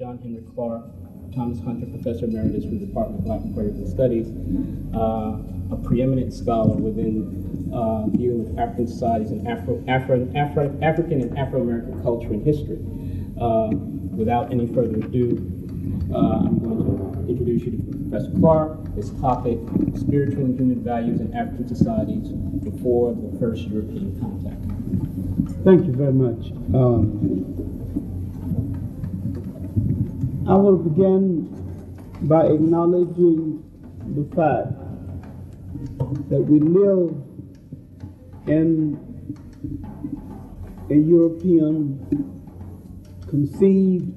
John Henrik Clarke, Thomas Hunter Professor Emeritus from the Department of Black and Puerto Studies, uh, a preeminent scholar within uh, dealing with African societies and Afro, Afro, Afro, African and Afro-American culture and history. Uh, without any further ado, uh, I'm going to introduce you to Professor Clarke, His topic, Spiritual and Human Values in African Societies Before the First European Contact. Thank you very much. Um, I will begin by acknowledging the fact that we live in a European conceived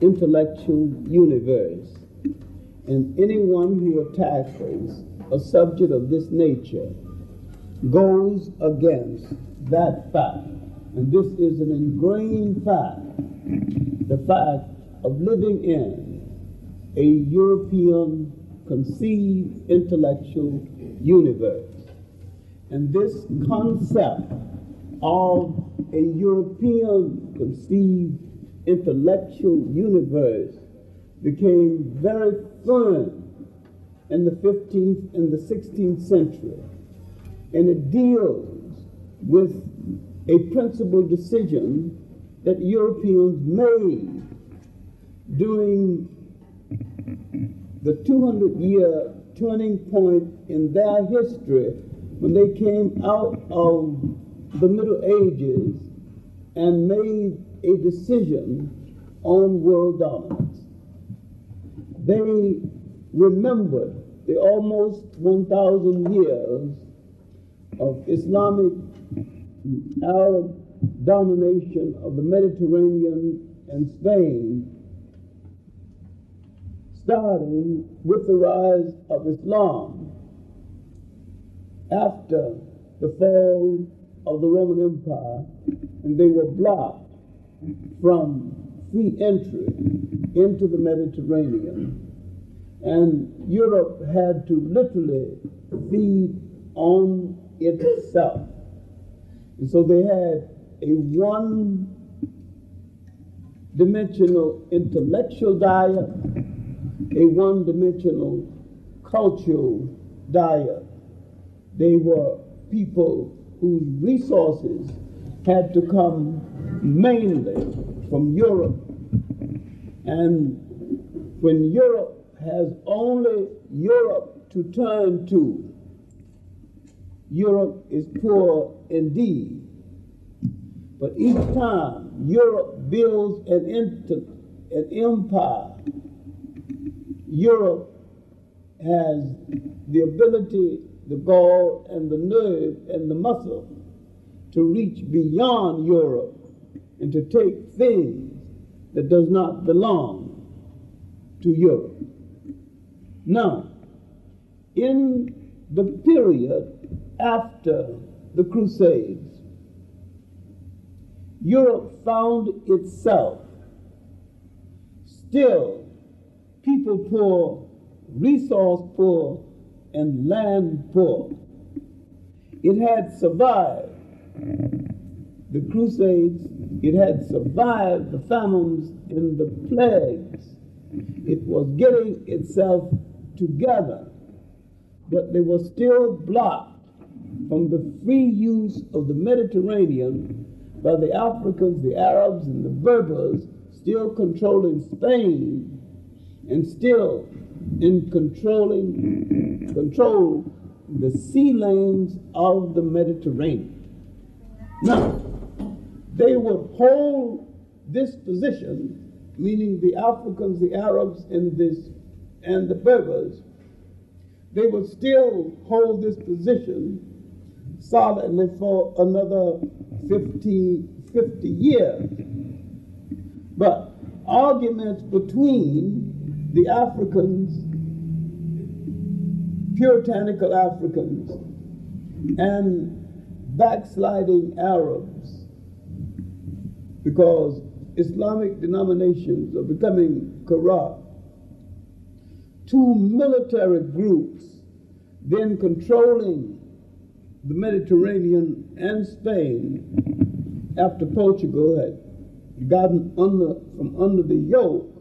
intellectual universe. And anyone who tackles a subject of this nature goes against that fact. And this is an ingrained fact the fact of living in a European conceived intellectual universe. And this concept of a European conceived intellectual universe became very firm in the 15th and the 16th century. And it deals with a principal decision that Europeans made during the 200 year turning point in their history when they came out of the Middle Ages and made a decision on world dominance. They remembered the almost 1,000 years of Islamic Arab domination of the Mediterranean and Spain, starting with the rise of Islam after the fall of the Roman Empire, and they were blocked from free entry into the Mediterranean. And Europe had to literally feed on itself. And so they had a one dimensional intellectual diet, a one dimensional cultural diet. They were people whose resources had to come mainly from Europe. And when Europe has only Europe to turn to, Europe is poor indeed. But each time Europe builds an, inter- an empire, Europe has the ability, the gall, and the nerve, and the muscle to reach beyond Europe and to take things that does not belong to Europe. Now, in the period after the Crusades, Europe found itself still people poor, resource poor, and land poor. It had survived the Crusades, it had survived the famines and the plagues. It was getting itself together, but they were still blocked from the free use of the Mediterranean by the Africans, the Arabs, and the Berbers still controlling Spain and still in controlling control the sea lanes of the Mediterranean. Now, they would hold this position, meaning the Africans, the Arabs, and this and the Berbers, they would still hold this position solidly for another 50, 50 years. But arguments between the Africans, puritanical Africans, and backsliding Arabs, because Islamic denominations are becoming corrupt. Two military groups then controlling the Mediterranean and Spain after Portugal had gotten under from under the yoke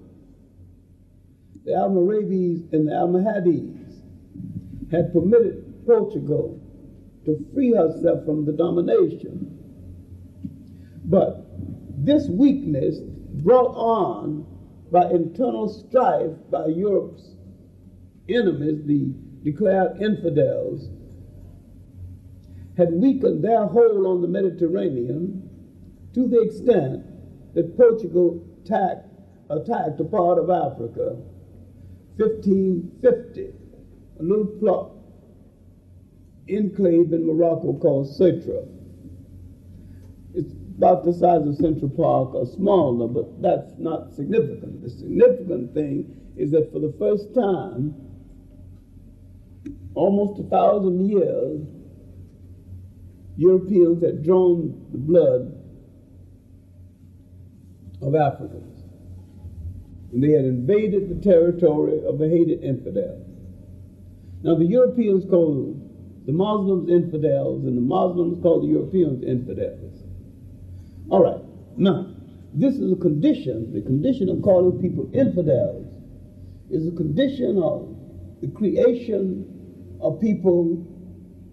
the Almoravides and the Almohades had permitted Portugal to free herself from the domination. But this weakness brought on by internal strife by Europe's enemies, the declared infidels, had weakened their hold on the Mediterranean to the extent that Portugal attacked, attacked a part of Africa, 1550, a little plot enclave in Morocco called Ceuta. It's about the size of Central Park or smaller, but that's not significant. The significant thing is that for the first time, almost a thousand years, Europeans had drawn the blood of Africans. And they had invaded the territory of the hated infidels. Now, the Europeans called the Muslims infidels, and the Muslims called the Europeans infidels. All right, now, this is a condition, the condition of calling people infidels is a condition of the creation of people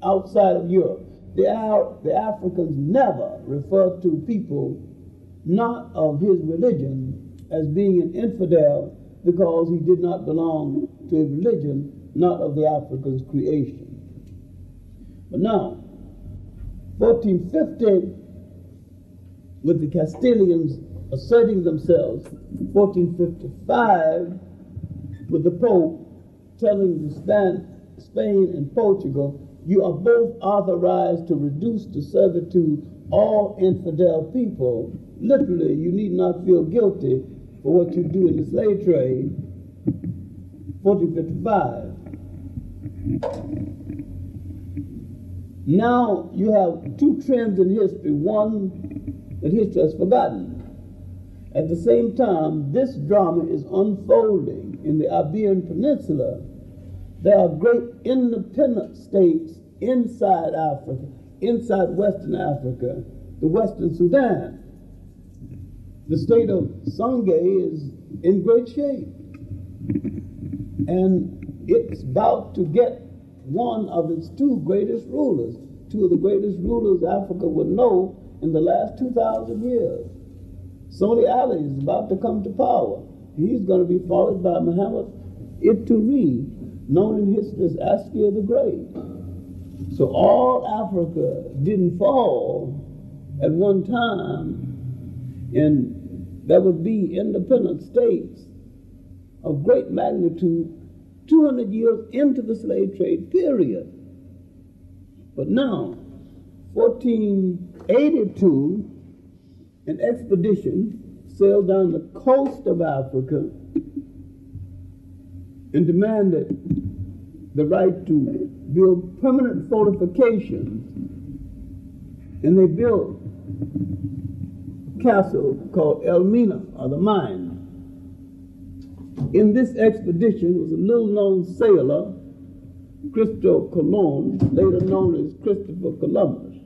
outside of Europe. The, the Africans never referred to people not of his religion as being an infidel because he did not belong to a religion not of the African's creation. But now, 1450, with the Castilians asserting themselves, 1455, with the Pope telling the Span Spain and Portugal, you are both authorized to reduce to servitude all infidel people. Literally, you need not feel guilty for what you do in the slave trade. 1455. Now you have two trends in history. One that history has forgotten. At the same time, this drama is unfolding in the Iberian Peninsula. There are great independent states inside Africa, inside Western Africa, the Western Sudan. The state of Songhai is in great shape. And it's about to get one of its two greatest rulers, two of the greatest rulers Africa would know in the last 2,000 years. Soni Ali is about to come to power. He's going to be followed by Muhammad Touré, known in history as Askia the Great. So all Africa didn't fall at one time, and there would be independent states of great magnitude 200 years into the slave trade period. But now, 1482, an expedition sailed down the coast of Africa and demanded the right to build permanent fortifications. And they built castle called Elmina, or the mine. In this expedition was a little known sailor, Christo Colon, later known as Christopher Columbus.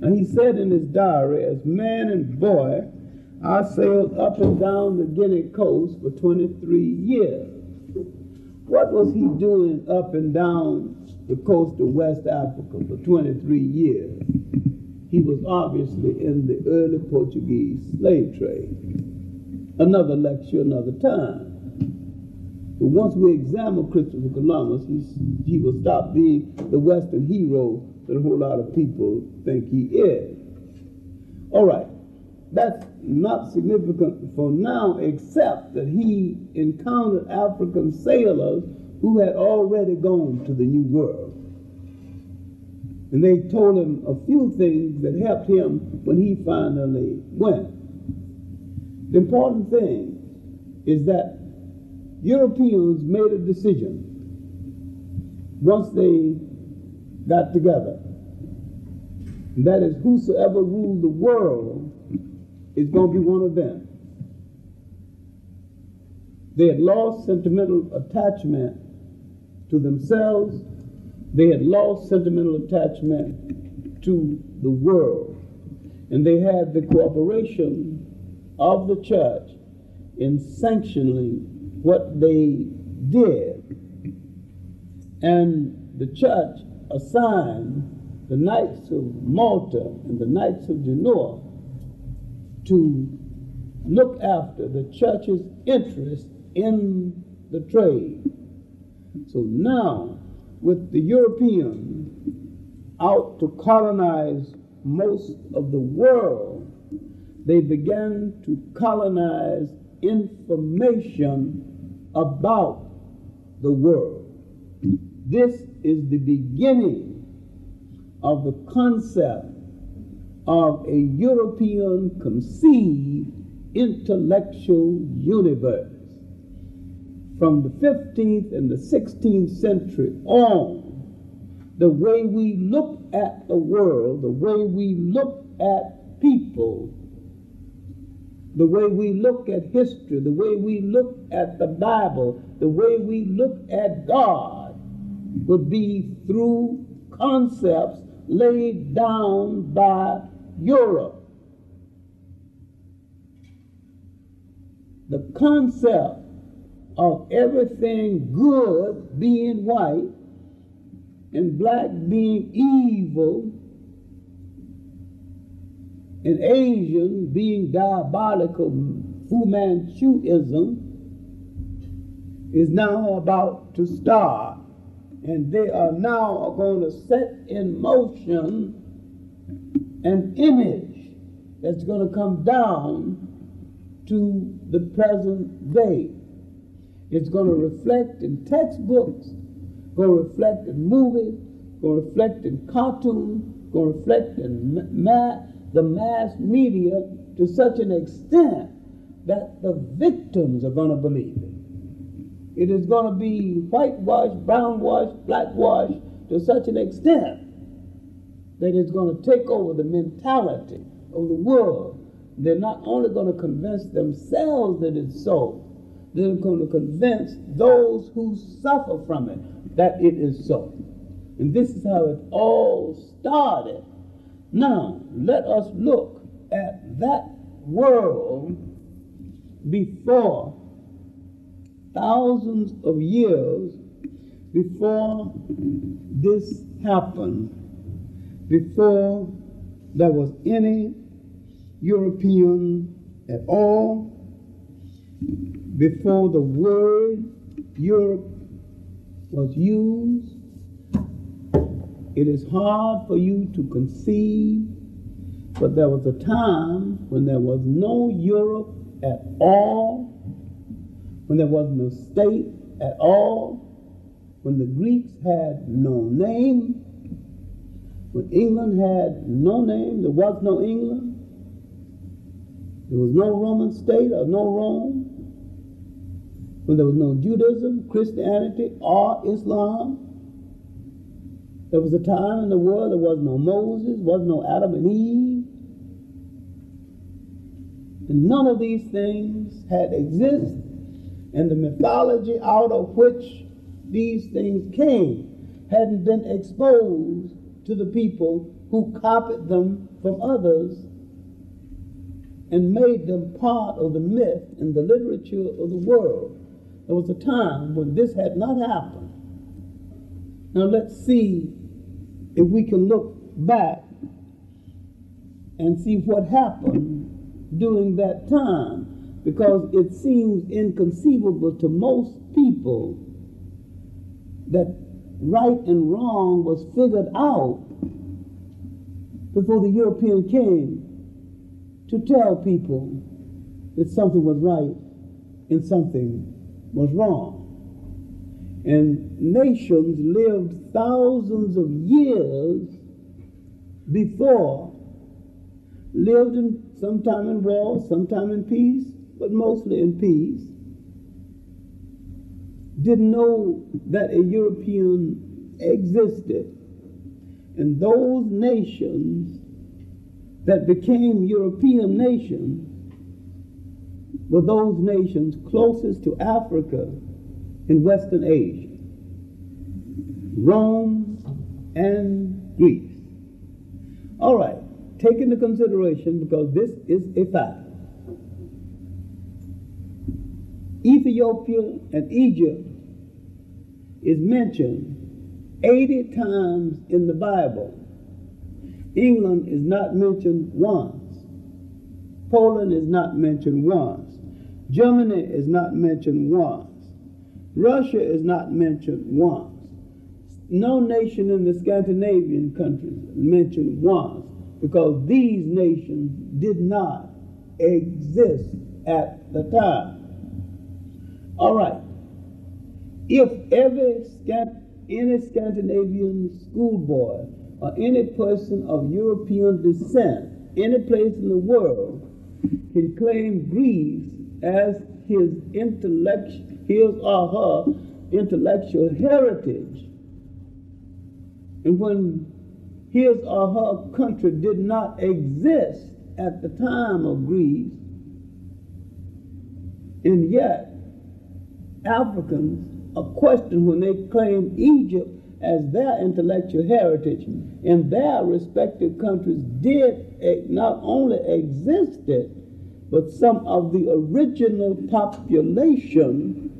And he said in his diary, as man and boy, I sailed up and down the Guinea coast for 23 years. What was he doing up and down the coast of West Africa for 23 years? He was obviously in the early Portuguese slave trade another lecture another time. But once we examine Christopher Columbus, he, will stop being the Western hero that a whole lot of people think he is. All right, that's not significant for now, except that he encountered African sailors who had already gone to the New World. And they told him a few things that helped him when he finally went. The important thing is that Europeans made a decision once they got together. And that is, whosoever ruled the world is going to be one of them. They had lost sentimental attachment to themselves, they had lost sentimental attachment to the world, and they had the cooperation of the church in sanctioning what they did. And the church assigned the Knights of Malta and the Knights of Genoa to look after the church's interest in the trade. So now, with the Europeans out to colonize most of the world, they began to colonize information about the world. This is the beginning of the concept of a European conceived intellectual universe. From the 15th and the 16th century on, the way we look at the world, the way we look at people, the way we look at history, the way we look at the Bible, the way we look at God would be through concepts laid down by Europe. The concept of everything good being white and black being evil and Asian being diabolical, Fu Manchuism is now about to start. And they are now going to set in motion an image that's going to come down to the present day. It's going to reflect in textbooks, going to reflect in movies, going to reflect in cartoons, going to reflect in ma- the mass media to such an extent that the victims are going to believe it. It is going to be whitewashed, brownwashed, blackwashed to such an extent that it's going to take over the mentality of the world. They're not only going to convince themselves that it's so, they're going to convince those who suffer from it that it is so. And this is how it all started. Now, let us look at that world before thousands of years before this happened, before there was any European at all, before the word Europe was used. It is hard for you to conceive, but there was a time when there was no Europe at all when there was no state at all, when the Greeks had no name, when England had no name, there was no England, there was no Roman state or no Rome, when there was no Judaism, Christianity, or Islam. There was a time in the world there was no Moses, was no Adam and Eve. And none of these things had existed and the mythology out of which these things came hadn't been exposed to the people who copied them from others and made them part of the myth and the literature of the world. There was a time when this had not happened. Now let's see if we can look back and see what happened during that time because it seems inconceivable to most people that right and wrong was figured out before the European came to tell people that something was right and something was wrong. And nations lived thousands of years before, lived in sometime in war, sometime in peace, but mostly in peace, didn't know that a European existed. And those nations that became European nations were those nations closest to Africa and Western Asia Rome and Greece. All right, take into consideration because this is a fact. Ethiopia and Egypt is mentioned 80 times in the Bible. England is not mentioned once. Poland is not mentioned once. Germany is not mentioned once. Russia is not mentioned once. No nation in the Scandinavian countries mentioned once because these nations did not exist at the time. All right. If every any Scandinavian schoolboy or any person of European descent, any place in the world, can claim Greece as his intellect, his or her intellectual heritage, and when his or her country did not exist at the time of Greece, and yet Africans are questioned when they claim Egypt as their intellectual heritage, and their respective countries did eh, not only existed, but some of the original population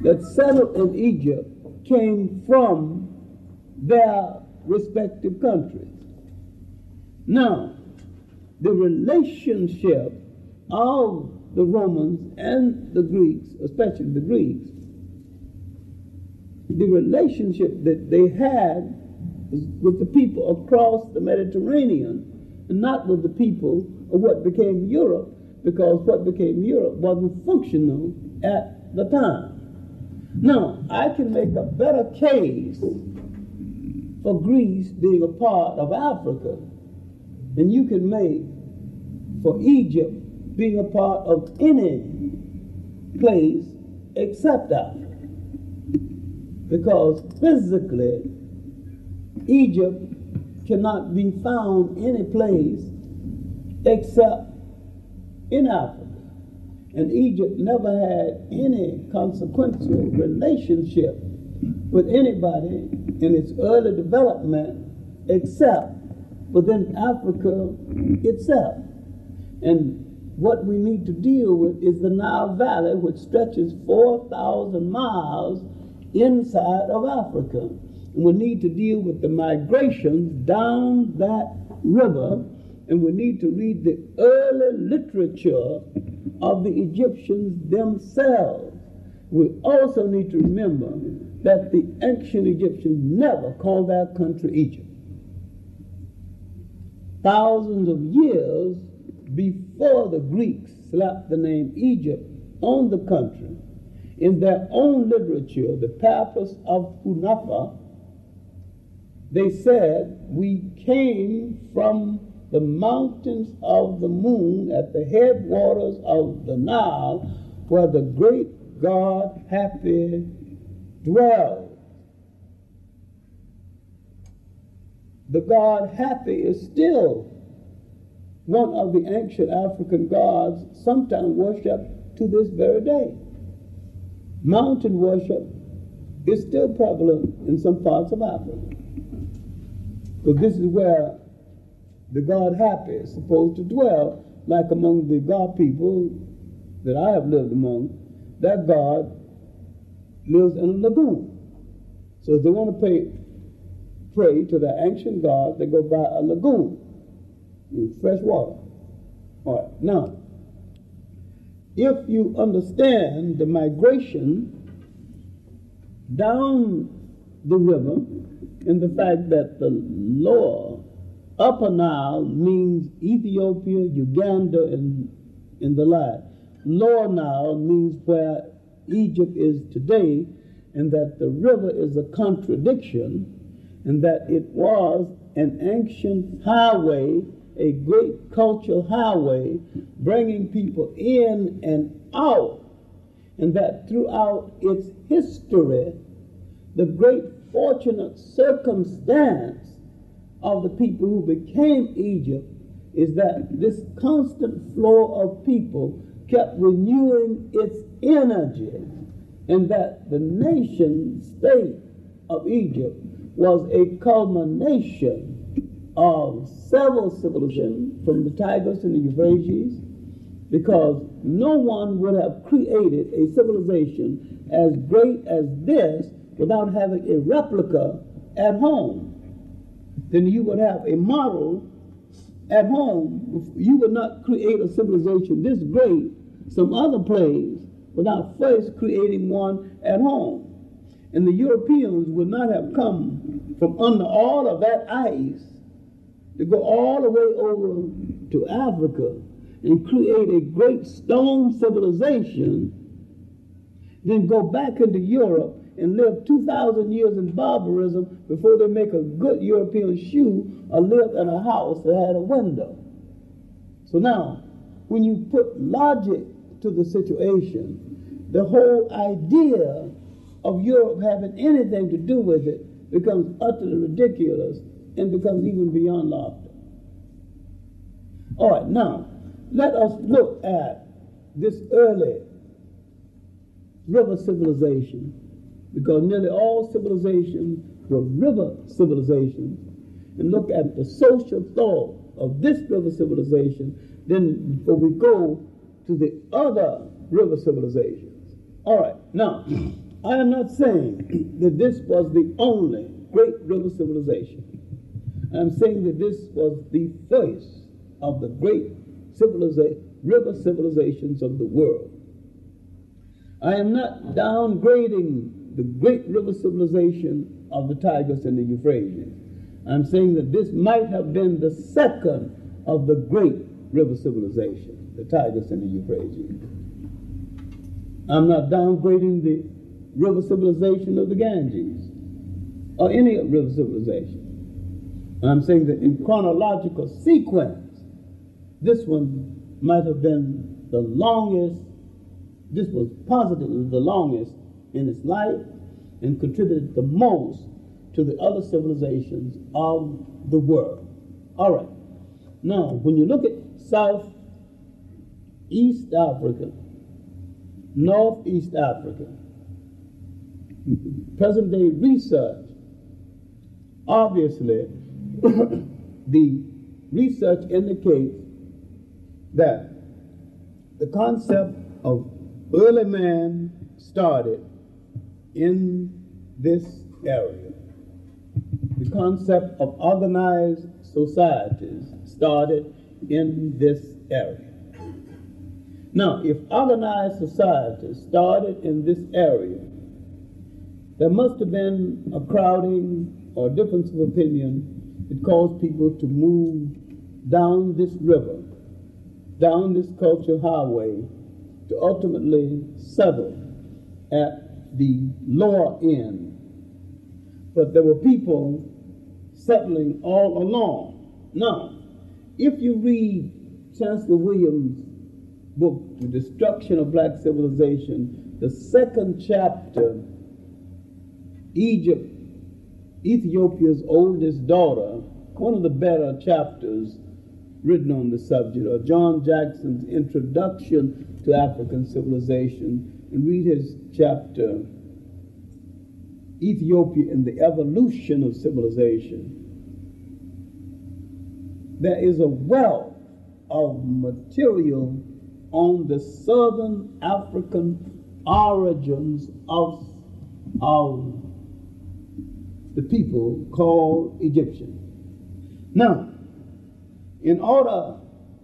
that settled in Egypt came from their respective countries. Now, the relationship of the Romans and the Greeks, especially the Greeks, the relationship that they had with the people across the Mediterranean and not with the people what became Europe, because what became Europe wasn't functional at the time. Now, I can make a better case for Greece being a part of Africa than you can make for Egypt being a part of any place except Africa. Because physically, Egypt cannot be found any place except in Africa. And Egypt never had any consequential relationship with anybody in its early development except within Africa itself. And what we need to deal with is the Nile Valley, which stretches 4,000 miles inside of Africa. And we need to deal with the migrations down that river, and we need to read the early literature of the Egyptians themselves. We also need to remember that the ancient Egyptians never called their country Egypt. Thousands of years before the Greeks slapped the name Egypt on the country, in their own literature, the Papyrus of Hunefer, they said, We came from the mountains of the moon at the headwaters of the Nile, where the great God Hapi dwells. The God Hapi is still one of the ancient African gods, sometimes worshipped to this very day. Mountain worship is still prevalent in some parts of Africa. But this is where the god Hapi is supposed to dwell, like among the god people that I have lived among. That god lives in a lagoon. So if they want to pay, pray to the ancient god, they go by a lagoon in fresh water. All right, now, if you understand the migration down the river and the fact that the lower upper Nile means Ethiopia, Uganda, and, and the like. Lower Nile means where Egypt is today, and that the river is a contradiction, and that it was an ancient highway a great cultural highway bringing people in and out, and that throughout its history, the great fortunate circumstance of the people who became Egypt is that this constant flow of people kept renewing its energy, and that the nation state of Egypt was a culmination of several civilizations from the Tigris and the Euphrates because no one would have created a civilization as great as this without having a replica at home. Then you would have a model at home. You would not create a civilization this great some other place without first creating one at home. And the Europeans would not have come from under all of that ice to go all the way over to Africa and create a great stone civilization, then go back into Europe and live 2,000 years in barbarism before they make a good European shoe or live in a house that had a window. So now, when you put logic to the situation, the whole idea of Europe having anything to do with it becomes utterly ridiculous and becomes even beyond laughter. All right, now let us look at this early river civilization because nearly all civilizations were river civilizations and look at the social thought of this river civilization then before we go to the other river civilizations. All right, now I am not saying that this was the only great river civilization. I'm saying that this was the first of the great civiliza- river civilizations of the world. I am not downgrading the great river civilization of the Tigris and the Euphrates. I'm saying that this might have been the second of the great river civilization, the Tigris and the Euphrates. I'm not downgrading the river civilization of the Ganges or any river civilization. I'm saying that in chronological sequence, this one might have been the longest, this was positively the longest in its life and contributed the most to the other civilizations of the world. All right. Now, when you look at South East Africa, Northeast Africa, present day research, obviously, the research indicates that the concept of early man started in this area. The concept of organized societies started in this area. Now, if organized societies started in this area, there must have been a crowding or difference of opinion that caused people to move down this river, down this culture highway, to ultimately settle at the lower end. But there were people settling all along. Now, if you read Chancellor Williams' book, The Destruction of Black Civilization, the second chapter, Egypt, Ethiopia's oldest daughter, one of the better chapters written on the subject, or John Jackson's Introduction to African Civilization, and read his chapter, Ethiopia and the Evolution of Civilization. There is a wealth of material on the southern African origins of, of the people called Egyptian. Now, in order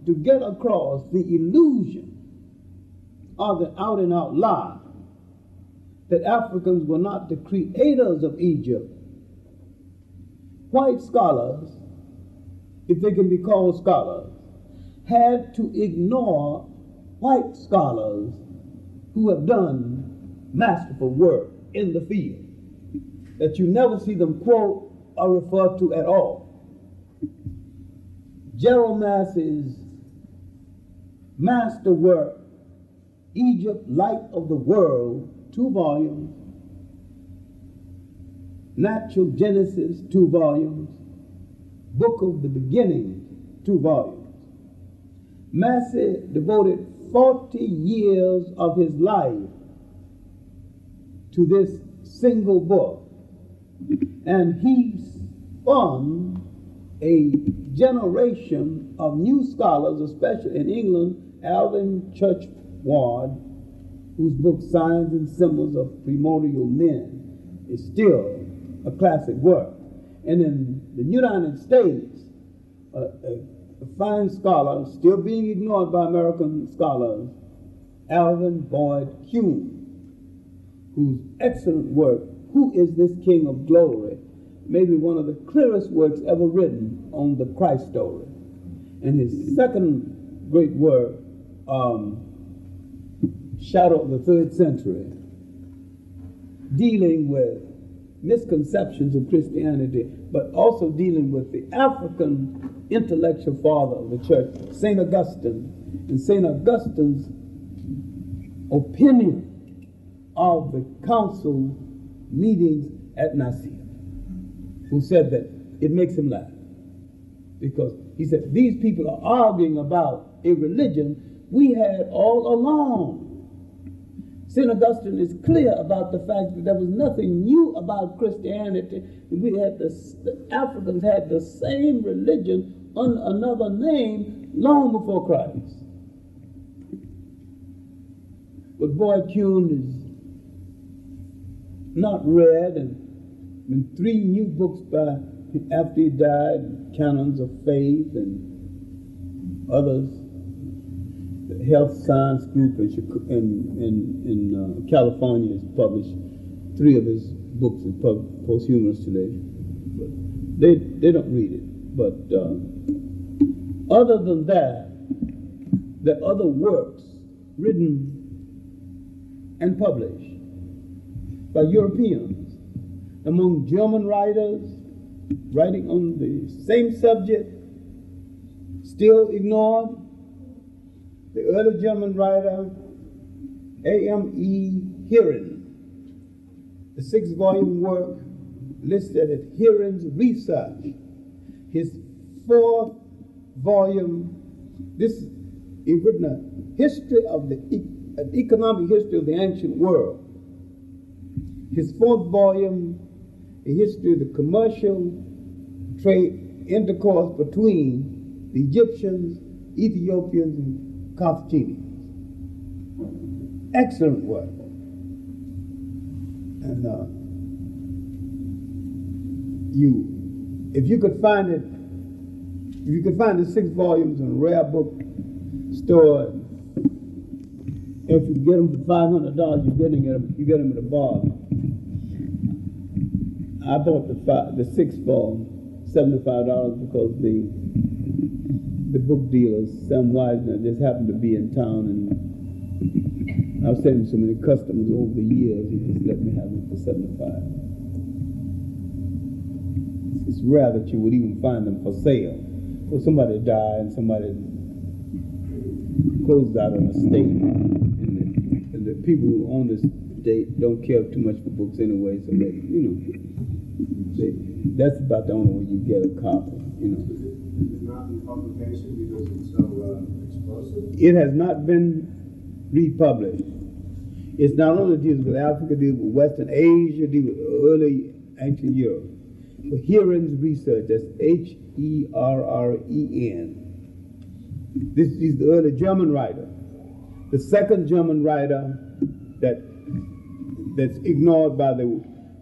to get across the illusion of the out and out lie that Africans were not the creators of Egypt, white scholars, if they can be called scholars, had to ignore white scholars who have done masterful work in the field. That you never see them quote or refer to at all. Gerald Massey's masterwork, Egypt, Light of the World, two volumes. Natural Genesis, two volumes. Book of the Beginning, two volumes. Massey devoted 40 years of his life to this single book. And he spun a generation of new scholars, especially in England Albert Churchward, whose book Signs and Symbols of Primordial Men is still a classic work. And in the United States, a, a, a fine scholar, still being ignored by American scholars, Alvin Boyd Kuhn, whose excellent work, Who is This King of Glory, may be one of the clearest works ever written on the Christ story. And his second great work, um, Shadow of the Third Century, dealing with misconceptions of Christianity, but also dealing with the African intellectual father of the church, St. Augustine, and St. Augustine's opinion of the council meetings at Nicaea, who said that it makes him laugh. Because he said, these people are arguing about a religion we had all along. St. Augustine is clear about the fact that there was nothing new about Christianity. We had the, Africans had the same religion under another name long before Christ. But Boyd Kuhn is not read, and, and three new books by after he died, Canons of Faith and others. The Health Science Group in, in, in, in uh, California has published three of his books in posthumous today. But they, they don't read it. But uh, other than that, are other works written and published by Europeans among German writers writing on the same subject, still ignored. The early German writer A.M.E. Heeren, the six volume work listed as Heeren's Research, his fourth volume. This he written a history of the an economic history of the ancient world. His fourth volume, A History of the Commercial Trade Intercourse between the Egyptians, Ethiopians, and Carthaginians. Excellent work. And uh, you, if you could find it, if you could find the six volumes in a rare book store if you get them for five hundred dollars, you're getting them. You get them at a bargain. I bought the five, the six for seventy-five dollars because the the book dealer Sam Wisener just happened to be in town, and I was him so many customers over the years. He just let me have them for seventy-five. It's rare that you would even find them for sale. Or somebody died and somebody closed out an estate the and the people who own this they don't care too much for books anyway, so they, you know, they, that's about the only way you get a copy, you know. So uh? It has not been republished. It's not only deals with Africa, deals with Western Asia, deals with early ancient Europe. Heeren's research, that's H E R R E N. This is the early German writer. The second German writer that that's ignored by the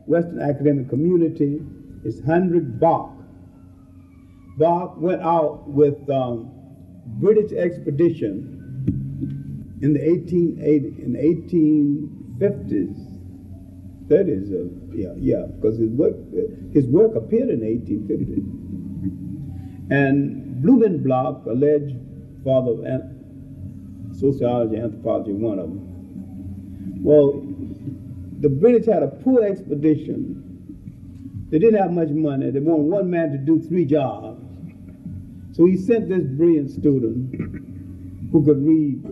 Western academic community is Heinrich Barth. Barth went out with um, British expedition in the 1880 in 1850s, 30s, uh, yeah, yeah, because his work his work appeared in 1850. And Blumenbach, alleged father of sociology, anthropology, one of them well, the British had a poor expedition. They didn't have much money. They wanted one man to do three jobs. So he sent this brilliant student who could read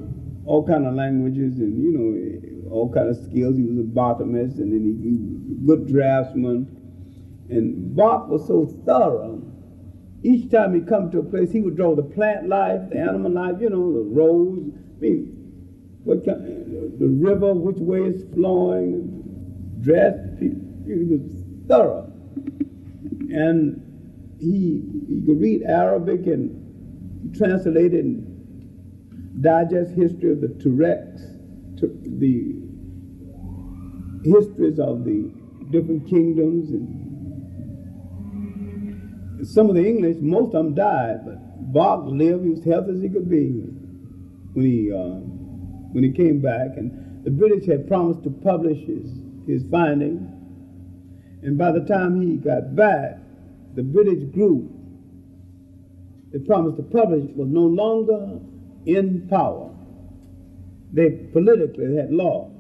all kind of languages and, you know, all kind of skills. He was a botanist and then he, he was a good draftsman. And Barth was so thorough. Each time he come to a place, he would draw the plant life, the animal life, you know, the rose. I mean, what kind, the river, which way it's flowing, dress. He, he was thorough. And he, could read Arabic and translate and digest history of the Tuaregs, Tu- the histories of the different kingdoms and some of the English, most of them died, but Barth lived. He was healthy as he could be when he uh, when he came back. And the British had promised to publish his his findings. And by the time he got back, the British group that promised to publish was no longer in power. They politically had lost,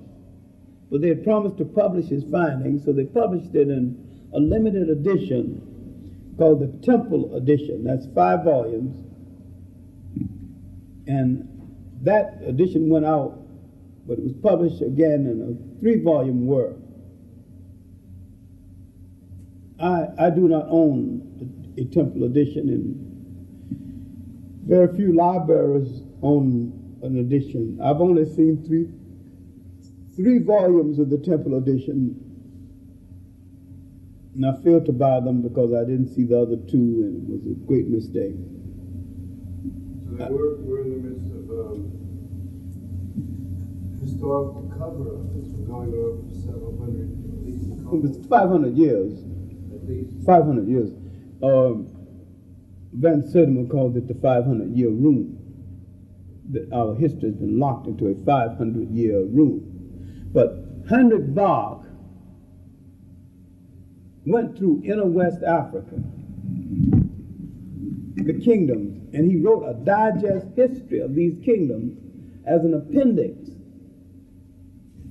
but they had promised to publish his findings, so they published it in a limited edition called the Temple Edition. That's five volumes. And that edition went out, but it was published again in a three volume work. I, I do not own a, a Temple Edition, and very few libraries own an edition. I've only seen three, three volumes of the Temple Edition and I failed to buy them because I didn't see the other two, and it was a great mistake. So we're, we're in the midst of, um, historical cover of this, we're going over several hundred, at least a It was 500 years. At least. 500 years. Um, Van Sertima called it the 500 year room. That our history has been locked into a 500 year room. But Heinrich Barth went through inner West Africa, the kingdoms, and he wrote a digest history of these kingdoms as an appendix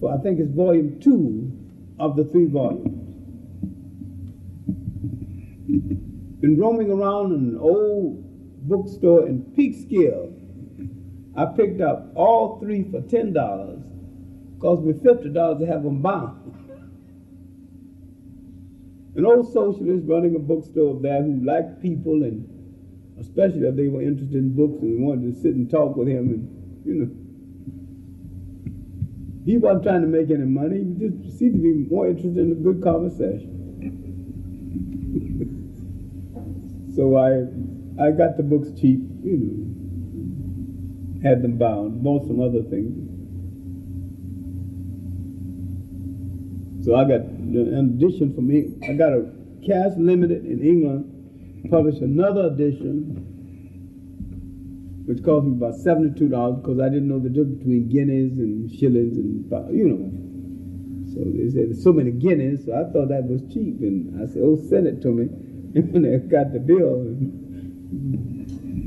for I think it's volume two of the three volumes. Been roaming around an old bookstore in Peekskill. I picked up all three for ten dollars. Cost me fifty dollars to have them bound. An old socialist running a bookstore there who liked people and especially if they were interested in books and wanted to sit and talk with him and you know. He wasn't trying to make any money, he just seemed to be more interested in a good conversation. so I I got the books cheap, you know. Had them bound, bought some other things. So I got, in addition for me, I got a Cass Limited in England, published another edition, which cost me about seventy-two dollars because I didn't know the difference between guineas and shillings and you know. So they said so many guineas, so I thought that was cheap, and I said, "Oh, send it to me." And when they got the bill,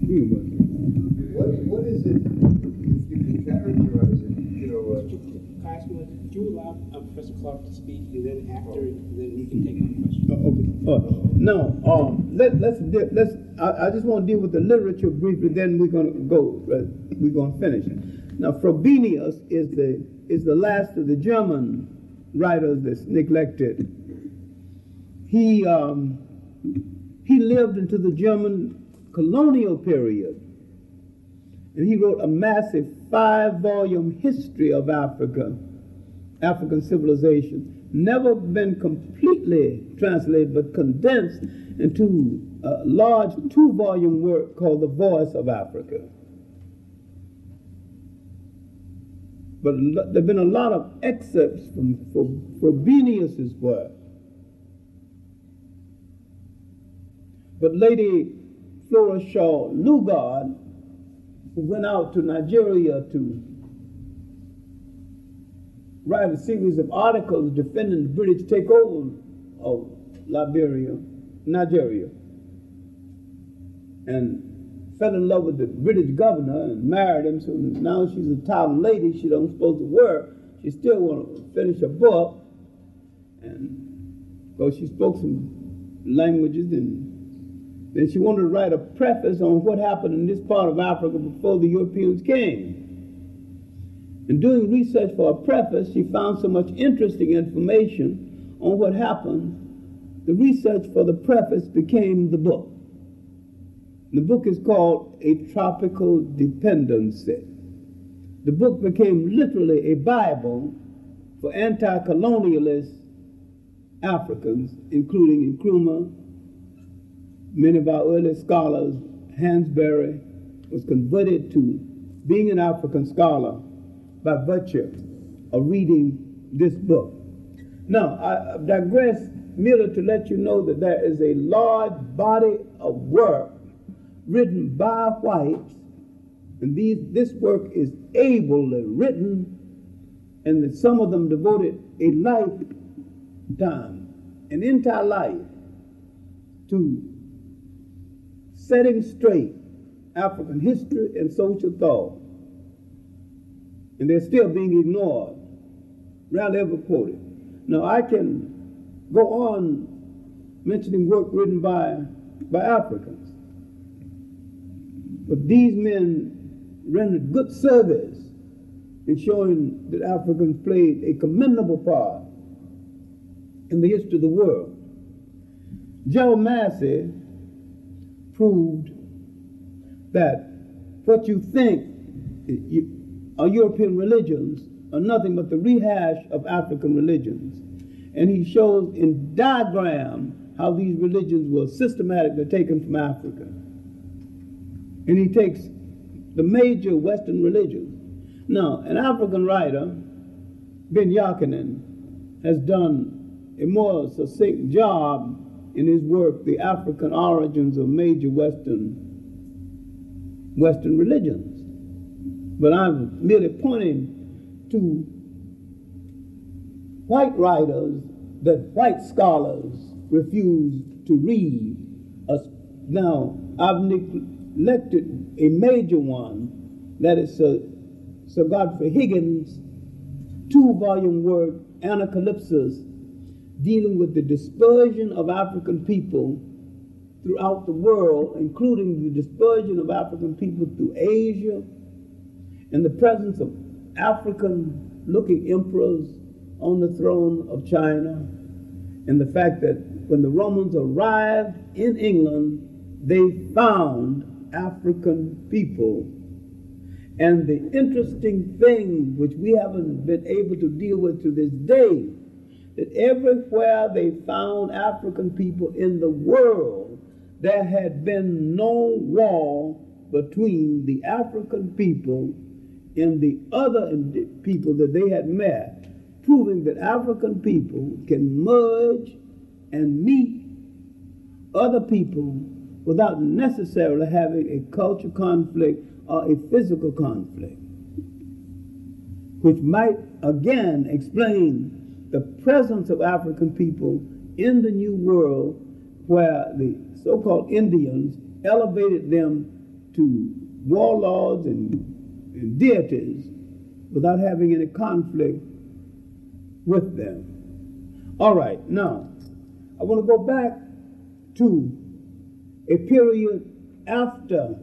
you know, What, what is it, if you can characterize it, you know, uh, Can ask you, one? you allow uh, Professor Clarke to speak, and then after, then you can take my question? Oh, okay. Uh, no, um, let, let's, let's, I, I just want to deal with the literature briefly, then we're gonna go, right? we're gonna finish. Now, Frobenius is the, is the last of the German writers that's neglected. He, um, he lived into the German colonial period. And he wrote a massive five volume history of Africa, African civilization. Never been completely translated, but condensed into a large two volume work called The Voice of Africa. But there have been a lot of excerpts from, Frobenius's work. But Lady Flora Shaw Lugard, went out to Nigeria to write a series of articles defending the British takeover of Liberia, Nigeria, and fell in love with the British governor and married him. So now she's a town lady. She don't supposed to work. She still want to finish her book, and so she spoke some languages and then she wanted to write a preface on what happened in this part of Africa before the Europeans came. In doing research for a preface, she found so much interesting information on what happened. The research for the preface became the book. The book is called A Tropical Dependency. The book became literally a Bible for anti colonialist Africans, including Nkrumah, many of our early scholars, Hansberry, was converted to being an African scholar by virtue of reading this book. Now, I digress merely to let you know that there is a large body of work written by whites, and these, this work is ably written, and that some of them devoted a lifetime, an entire life, to setting straight African history and social thought. And they're still being ignored, rarely ever quoted. Now, I can go on mentioning work written by, by Africans. But these men rendered good service in showing that Africans played a commendable part in the history of the world. Joe Massey proved that what you think you, are European religions are nothing but the rehash of African religions. And he shows in diagram how these religions were systematically taken from Africa. And he takes the major Western religions. Now, an African writer, Ben Jochannan, has done a more succinct job in his work, The African Origins of Major Western Western Religions. But I'm merely pointing to white writers that white scholars refuse to read. Now, I've neglected a major one, that is Sir, Sir Godfrey Higgins' two volume work, Anacalypsis, dealing with the dispersion of African people throughout the world, including the dispersion of African people through Asia and the presence of African looking emperors on the throne of China, and the fact that when the Romans arrived in England, they found African people. And the interesting thing, which we haven't been able to deal with to this day, that everywhere they found African people in the world, there had been no war between the African people and the other people that they had met, proving that African people can merge and meet other people without necessarily having a culture conflict or a physical conflict, which might again explain the presence of African people in the New World where the so called Indians elevated them to warlords and, and deities without having any conflict with them. All right, now I want to go back to a period after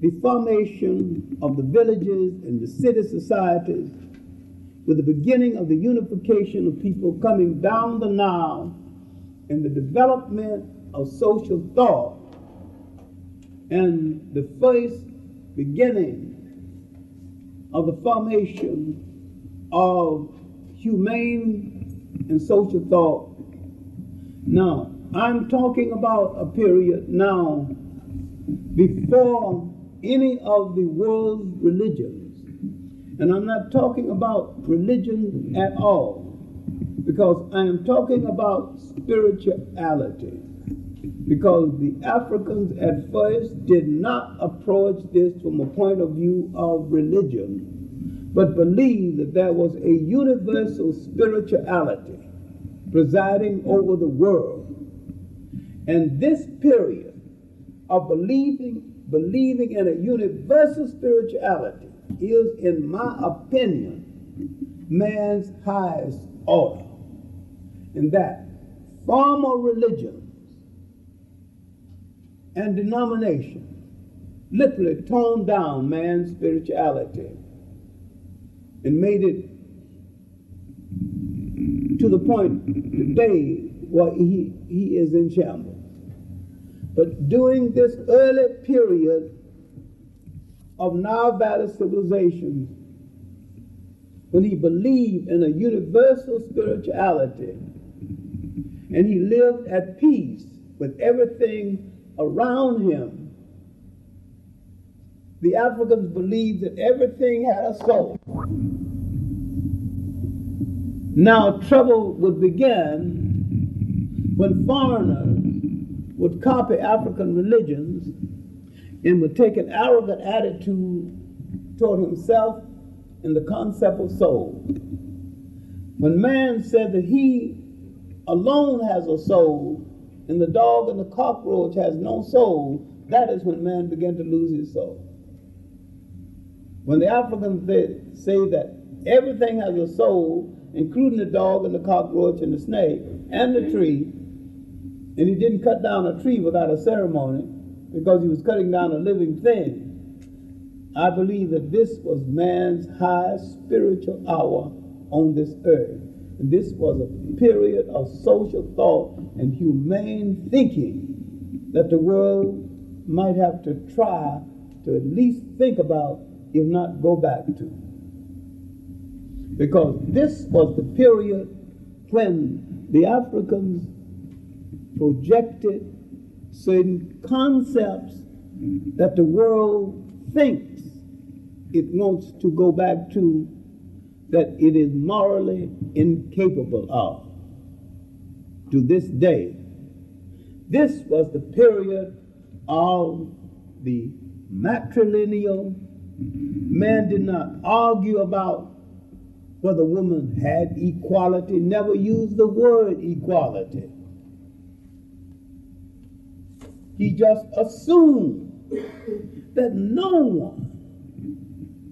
the formation of the villages and the city societies, with the beginning of the unification of people coming down the Nile and the development of social thought and the first beginning of the formation of humane and social thought. Now, I'm talking about a period now before any of the world's religions. And I'm not talking about religion at all, because I am talking about spirituality. Because the Africans at first did not approach this from a point of view of religion, but believed that there was a universal spirituality presiding over the world. And this period of believing believing in a universal spirituality is, in my opinion, man's highest order. And that formal religions and denominations literally toned down man's spirituality and made it to the point today where he, he is in shambles. But during this early period of Nile Valley civilization, when he believed in a universal spirituality and he lived at peace with everything around him, the Africans believed that everything had a soul. Now, trouble would begin when foreigners would copy African religions and would take an arrogant attitude toward himself and the concept of soul. When man said that he alone has a soul and the dog and the cockroach has no soul, that is when man began to lose his soul. When the Africans say that everything has a soul, including the dog and the cockroach and the snake and the tree, and he didn't cut down a tree without a ceremony because he was cutting down a living thing. I believe that this was man's highest spiritual hour on this earth. And this was a period of social thought and humane thinking that the world might have to try to at least think about, if not go back to. Because this was the period when the Africans projected certain concepts that the world thinks it wants to go back to that it is morally incapable of to this day. This was the period of the matrilineal. Man did not argue about whether woman had equality, never used the word equality. He just assumed that no one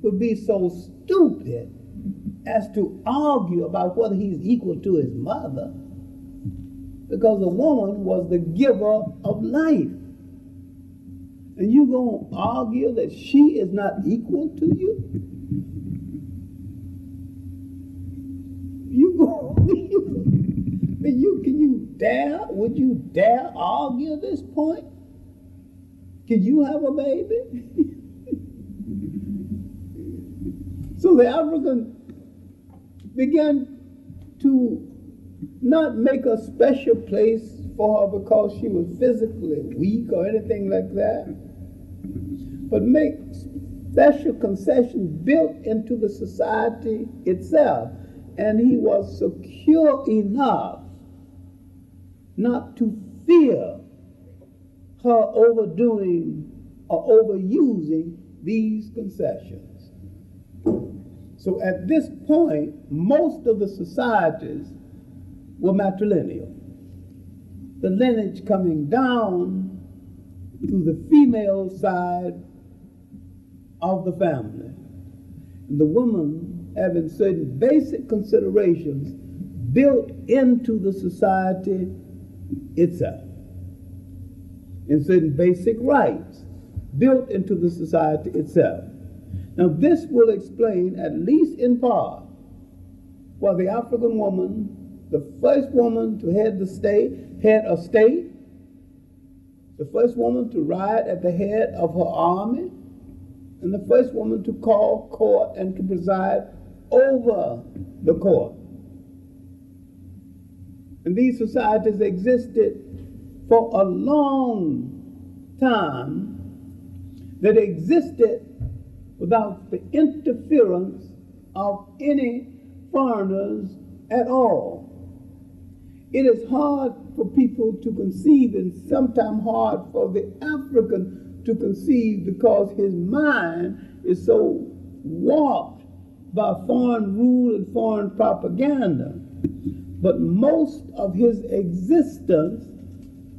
would be so stupid as to argue about whether he's equal to his mother because a woman was the giver of life. And you going to argue that she is not equal to you? You go, you, can you dare, would you dare argue this point? Can you have a baby? so the African began to not make a special place for her because she was physically weak or anything like that, but make special concessions built into the society itself. And he was secure enough not to fear her overdoing or overusing these concessions. So at this point, most of the societies were matrilineal. The lineage coming down to the female side of the family. And the woman having certain basic considerations built into the society itself and certain basic rights built into the society itself. Now, this will explain, at least in part, why the African woman, the first woman to head the state, head a state, the first woman to ride at the head of her army, and the first woman to call court and to preside over the court. And these societies existed for a long time that existed without the interference of any foreigners at all. It is hard for people to conceive, and sometimes hard for the African to conceive because his mind is so warped by foreign rule and foreign propaganda. But most of his existence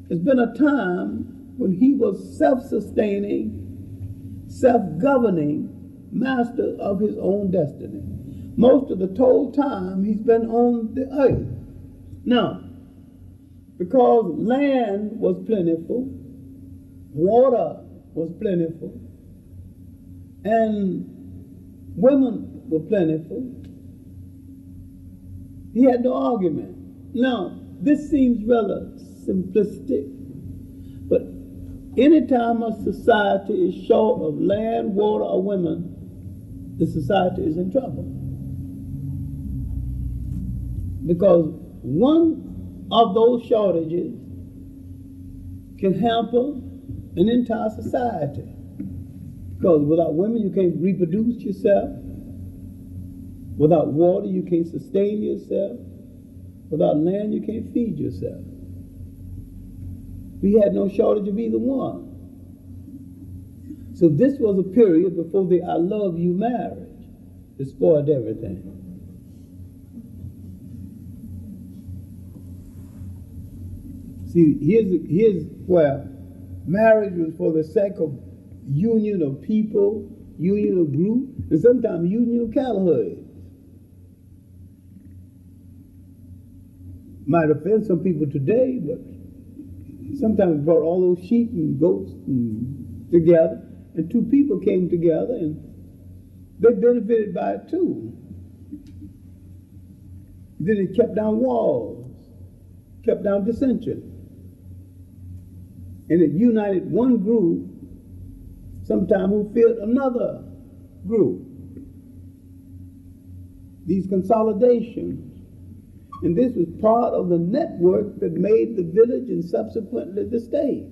has been a time when he was self sustaining, self governing master of his own destiny. Most of the total time he's been on the earth. Now, because land was plentiful, water was plentiful, and women were plentiful, he had no argument. Now, this seems rather simplistic, but anytime a society is short of land, water, or women, the society is in trouble. Because one of those shortages can hamper an entire society. Because without women, you can't reproduce yourself. Without water, you can't sustain yourself. Without land, you can't feed yourself. We had no shortage of either one. So this was a period before the I love you marriage. Spoiled everything. See, here's, here's where marriage was for the sake of union of people, union of group, and sometimes union of cattle Might offend some people today, but sometimes brought all those sheep and goats and together, and two people came together and they benefited by it too. Then it kept down walls, kept down dissension. And it united one group, sometime who feared another group. These consolidations. And this was part of the network that made the village and subsequently the state.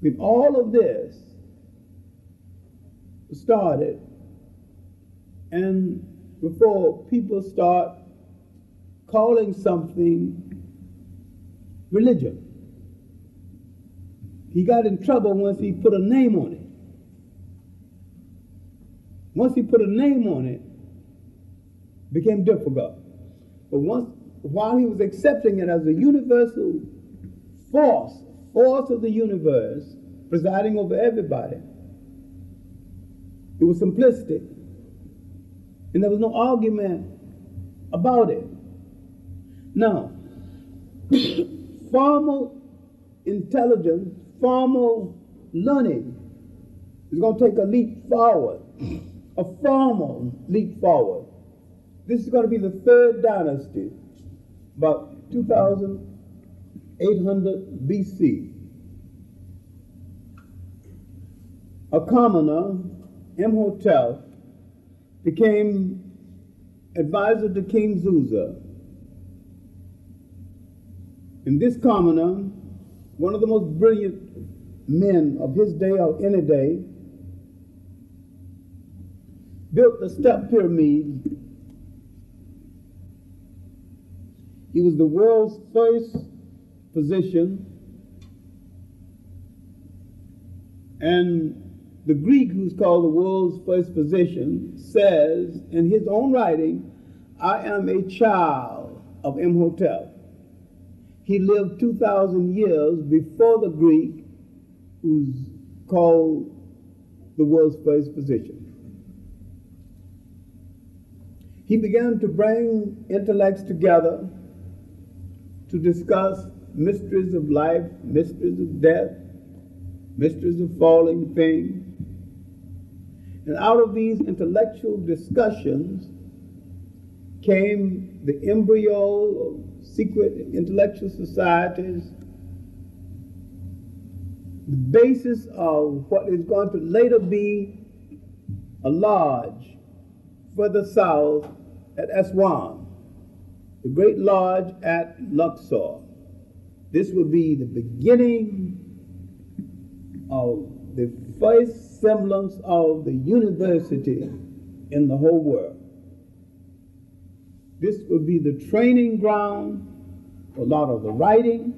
When all of this started, and before people start calling something religion, he got in trouble once he put a name on it. Once he put a name on it, became difficult. But once, while he was accepting it as a universal force, force of the universe, presiding over everybody, it was simplistic. And there was no argument about it. Now, formal intelligence, formal learning is going to take a leap forward, a formal leap forward. This is going to be the third dynasty, about 2800 BC. A commoner, Imhotep, became advisor to King Zoser. And this commoner, one of the most brilliant men of his day or any day, built the step pyramid He was the world's first physician. And the Greek, who's called the world's first physician, says in his own writing, I am a child of Imhotep. He lived 2,000 years before the Greek, who's called the world's first physician. He began to bring intellects together to discuss mysteries of life, mysteries of death, mysteries of falling things. And out of these intellectual discussions came the embryo of secret intellectual societies, the basis of what is going to later be a lodge further south at Aswan the great lodge at Luxor. This will be the beginning of the first semblance of the university in the whole world. This will be the training ground for a lot of the writing,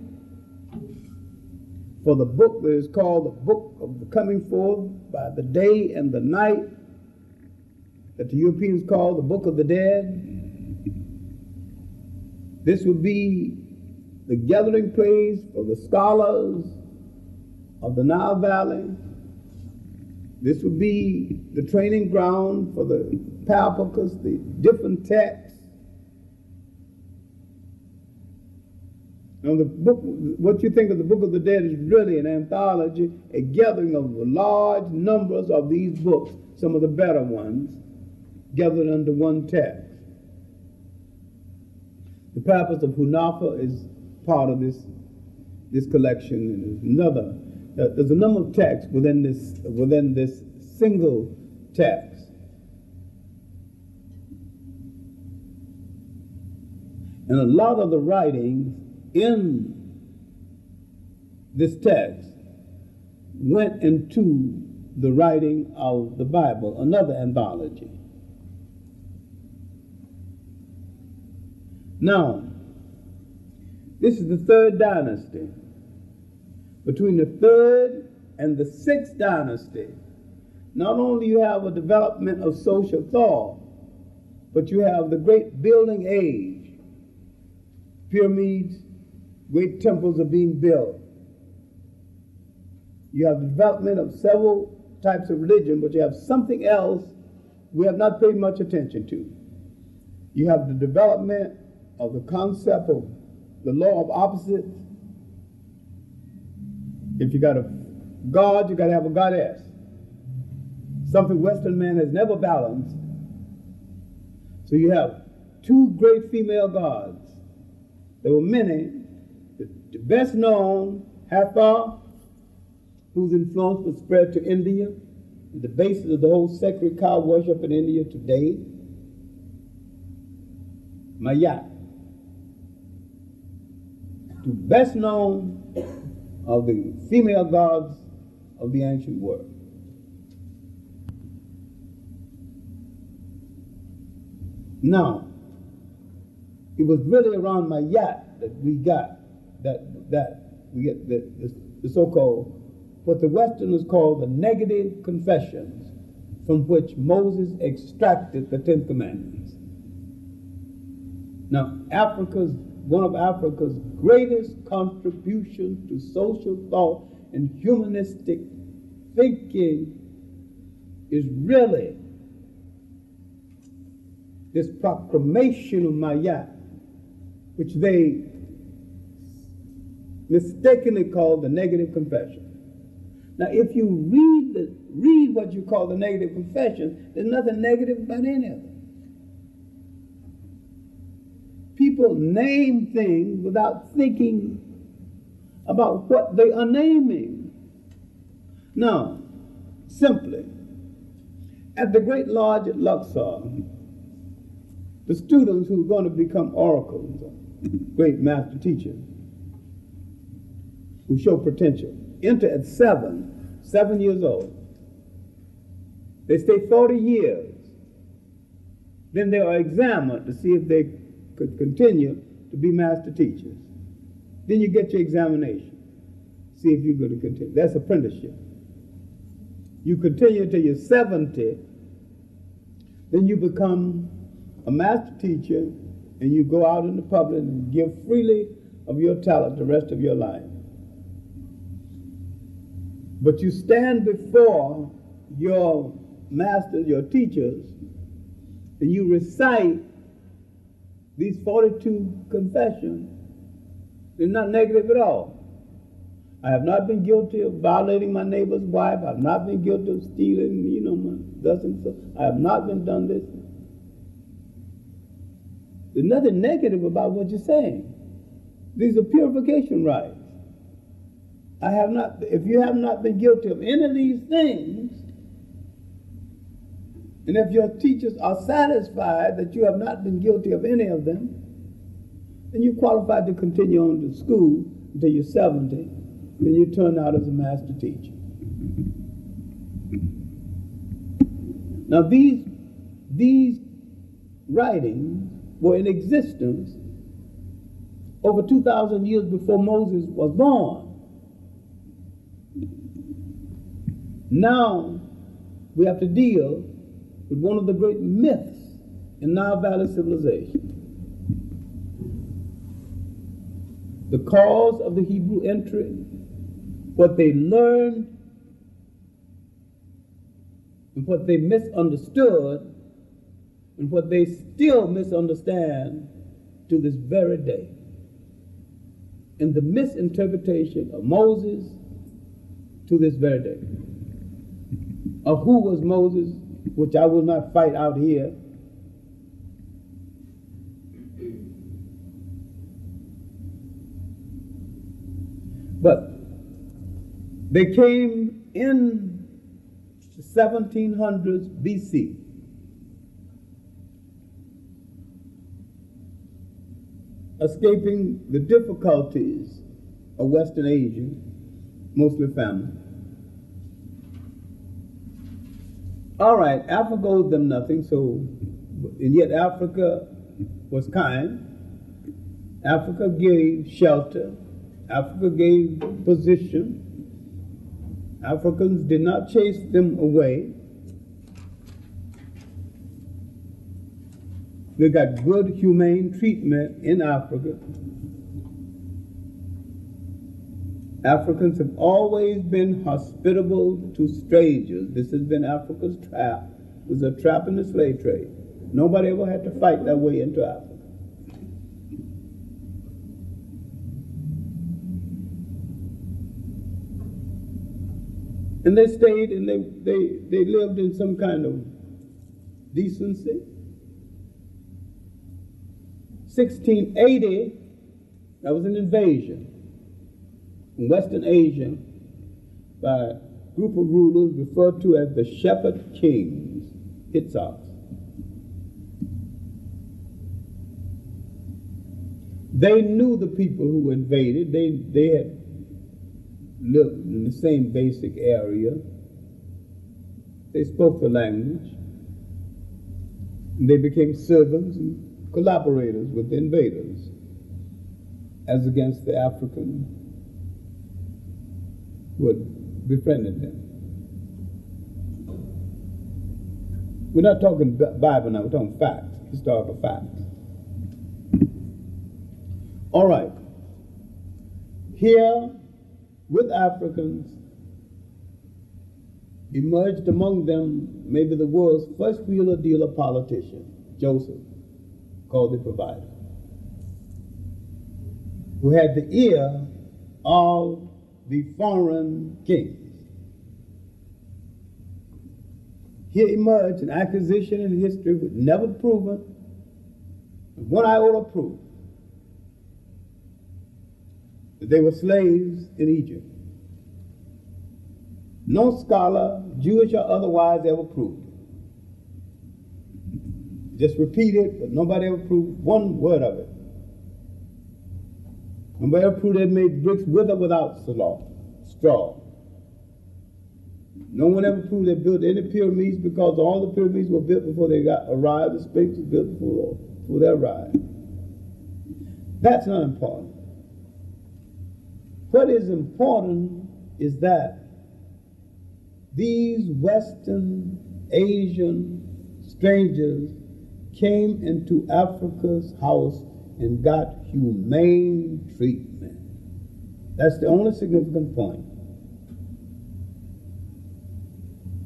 for the book that is called the Book of the Coming Forth by the Day and the Night, that the Europeans call the Book of the Dead. This would be the gathering place for the scholars of the Nile Valley. This would be the training ground for the Palpicus, the different texts. Now, the book, what you think of the Book of the Dead is really an anthology, a gathering of large numbers of these books, some of the better ones, gathered under one text. The Papyrus of Hunefer is part of this, this collection, and there's another. Uh, there's a number of texts within this, within this single text. And a lot of the writings in this text went into the writing of the Bible, another anthology. Now, this is the third dynasty. Between the third and the sixth dynasty, not only you have a development of social thought, but you have the great building age. Pyramids, great temples are being built. You have the development of several types of religion, but you have something else we have not paid much attention to. You have the development of the concept of the law of opposites. If you got a God, you got to have a goddess. Something Western man has never balanced. So you have two great female gods. There were many. The, best known, Hathor, whose influence was spread to India, the basis of the whole sacred cow worship in India today. Maat, the best known of the female gods of the ancient world. Now, it was really around Maat that we got that that we get the, the, the so-called what the Westerners call the negative confessions from which Moses extracted the Ten Commandments. Now, Africa's one of Africa's greatest contributions to social thought and humanistic thinking is really this proclamation of Maat, which they mistakenly call the negative confession. Now, if you read the, read what you call the negative confession, there's nothing negative about any of it. People name things without thinking about what they are naming. Now, simply, at the Great Lodge at Luxor, the students who are going to become oracles, great master teachers, who show potential, enter at seven, seven years old. They stay 40 years. Then they are examined to see if they could continue to be master teachers. Then you get your examination. See if you're going to continue. That's apprenticeship. You continue until you're 70, then you become a master teacher and you go out in the public and give freely of your talent the rest of your life. But you stand before your masters, your teachers, and you recite these 42 confessions. They're not negative at all. I have not been guilty of violating my neighbor's wife. I have not been guilty of stealing, you know, my thus and so. I have not been done this. There's nothing negative about what you're saying. These are purification rites. I have not, if you have not been guilty of any of these things, and if your teachers are satisfied that you have not been guilty of any of them, then you're qualified to continue on to school until you're 70. Then you turn out as a master teacher. Now these, these writings were in existence over 2,000 years before Moses was born. Now we have to deal with one of the great myths in Nile Valley civilization. The cause of the Hebrew entry, what they learned, and what they misunderstood, and what they still misunderstand to this very day. And the misinterpretation of Moses to this very day. Of who was Moses, which I will not fight out here. But they came in the 1700s BC. Escaping the difficulties of Western Asia, mostly famine, All right, Africa owed them nothing, so, and yet Africa was kind. Africa gave shelter. Africa gave position. Africans did not chase them away. They got good, humane treatment in Africa. Africans have always been hospitable to strangers. This has been Africa's trap. It was a trap in the slave trade. Nobody ever had to fight their way into Africa. And they stayed and they, they, they lived in some kind of decency. 1680, that was an invasion in Western Asia by a group of rulers referred to as the Shepherd Kings, Hittites. They knew the people who invaded. They, they had lived in the same basic area. They spoke the language. And they became servants and collaborators with the invaders as against the African who had befriended them. We're not talking Bible now, we're talking facts, historical facts. All right. Here, with Africans, emerged among them maybe the world's first wheeler dealer politician, Joseph, called the provider, who had the ear of the foreign kings. Here emerged an accusation in history with never proven, one iota proof, that they were slaves in Egypt. No scholar, Jewish or otherwise, ever proved. Just repeat it, but nobody ever proved one word of it. Nobody ever proved they made bricks with or without straw. No one ever proved they built any pyramids because all the pyramids were built before they got arrived. The Sphinx was built before, before they arrived. That's not important. What is important is that these Western Asian strangers came into Africa's house and got humane treatment. That's the only significant point.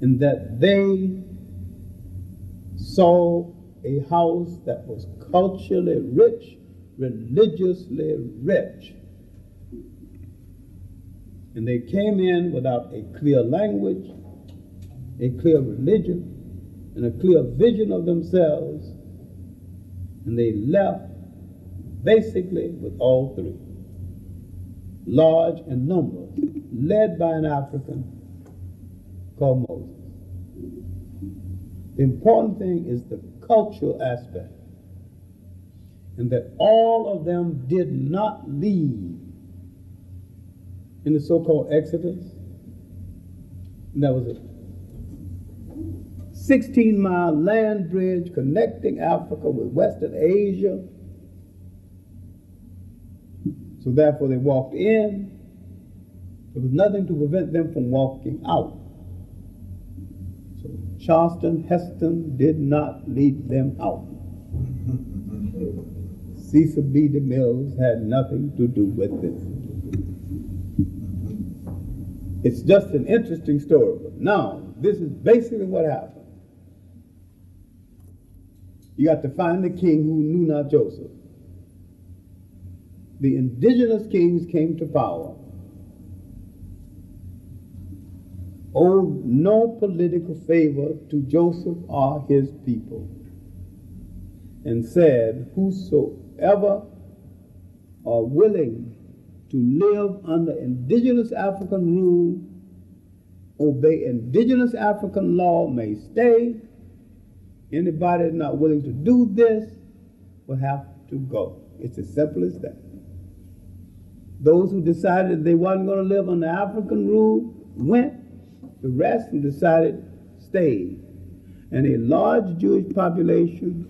In that they saw a house that was culturally rich, religiously rich. And they came in without a clear language, a clear religion, and a clear vision of themselves. And they left basically with all three large and numerous, led by an African called Moses. The important thing is the cultural aspect, and that all of them did not leave in the so called Exodus. And that was a 16 mile land bridge connecting Africa with Western Asia. So therefore, they walked in. There was nothing to prevent them from walking out. So Charlton Heston did not lead them out. Cecil B. DeMille had nothing to do with this. It's just an interesting story. But now, this is basically what happened. You got to find the king who knew not Joseph. The indigenous kings came to power, owed no political favor to Joseph or his people, and said, Whosoever are willing to live under indigenous African rule, obey indigenous African law, may stay. Anybody not willing to do this will have to go. It's as simple as that. Those who decided they wasn't going to live under African rule went. The rest who decided stayed. and a large Jewish population.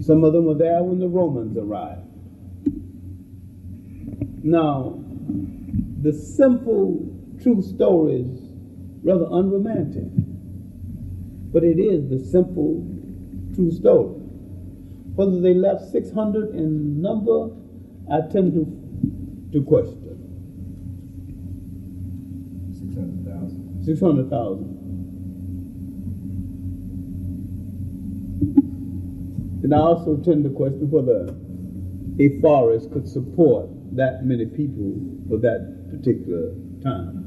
Some of them were there when the Romans arrived. Now, the simple true story is rather unromantic, but it is the simple true story. Whether they left 600 in number, I tend to, to question. Six hundred thousand. 600,000. And I also tend to question whether a forest could support that many people for that particular time.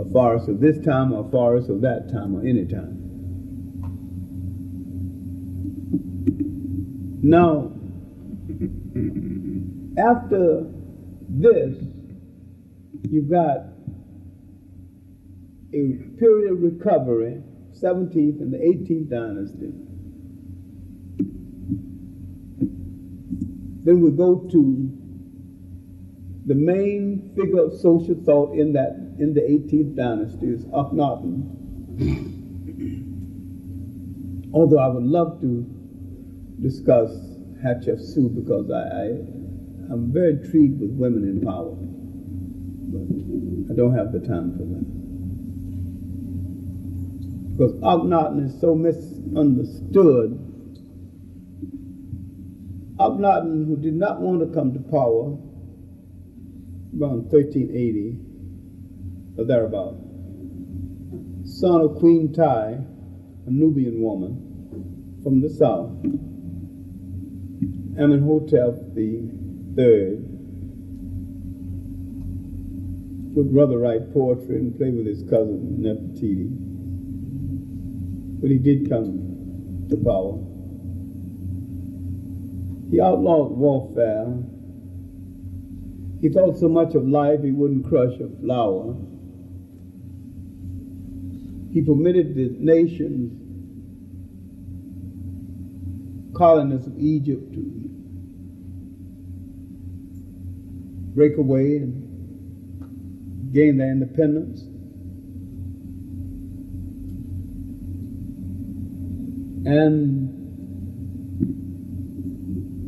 A forest of this time, or a forest of that time, or any time. Now, after this, you've got a period of recovery, 17th and the 18th dynasty. Then we go to the main figure of social thought in that in the 18th dynasty is Akhenaten. Although I would love to discuss Hatshepsut because I, I I'm very intrigued with women in power, but I don't have the time for that because Akhenaten is so misunderstood. Akhenaten, who did not want to come to power around 1380 or thereabout, son of Queen Tai, a Nubian woman from the south, Amenhotep the third, would rather write poetry and play with his cousin Nefertiti but he did come to power. He outlawed warfare. He thought so much of life he wouldn't crush a flower. He permitted the nations, colonists of Egypt, to break away and gain their independence. and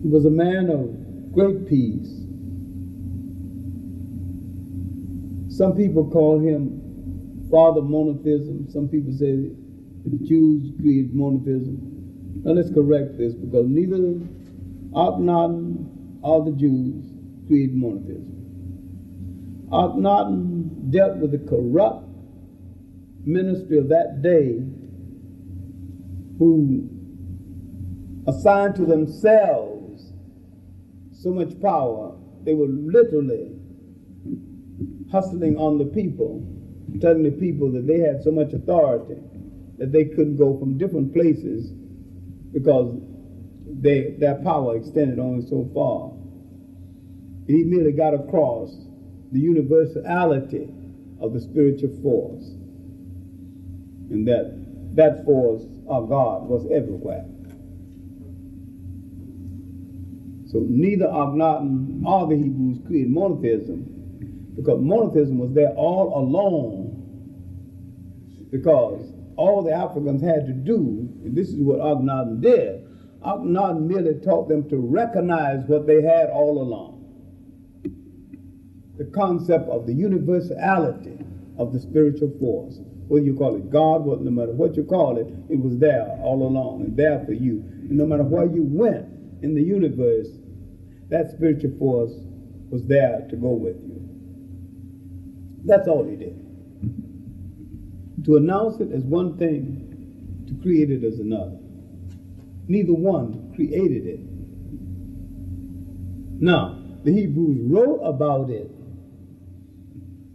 he was a man of great peace. Some people call him father monotheism. Some people say the Jews created monotheism. Now let's correct this because neither Akhenaten or the Jews created monotheism. Akhenaten dealt with the corrupt ministry of that day who assigned to themselves so much power, they were literally hustling on the people, telling the people that they had so much authority that they couldn't go from different places because they, their power extended only so far. He merely got across the universality of the spiritual force, and that that force of God was everywhere. So neither Akhenaten nor the Hebrews created monotheism because monotheism was there all along because all the Africans had to do, and this is what Akhenaten did, Akhenaten merely taught them to recognize what they had all along. The concept of the universality of the spiritual force whether you call it God, whether, no matter what you call it, it was there all along and there for you. And no matter where you went in the universe, that spiritual force was there to go with you. That's all he did. To announce it as one thing, to create it as another. Neither one created it. Now, the Hebrews wrote about it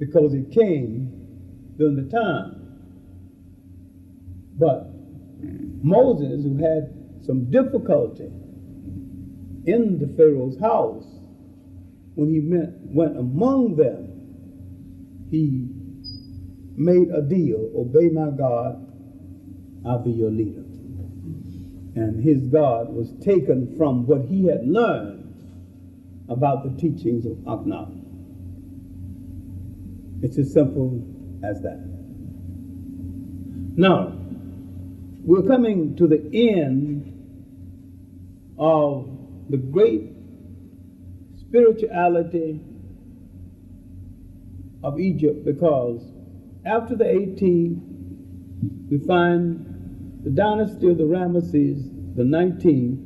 because it came during the time but Moses, who had some difficulty in the Pharaoh's house, when he went among them, he made a deal obey my God, I'll be your leader. And his God was taken from what he had learned about the teachings of Akhenaten. It's as simple as that. Now, We're coming to the end of the great spirituality of Egypt because after the 18th, we find the dynasty of the Ramesses, the 19th,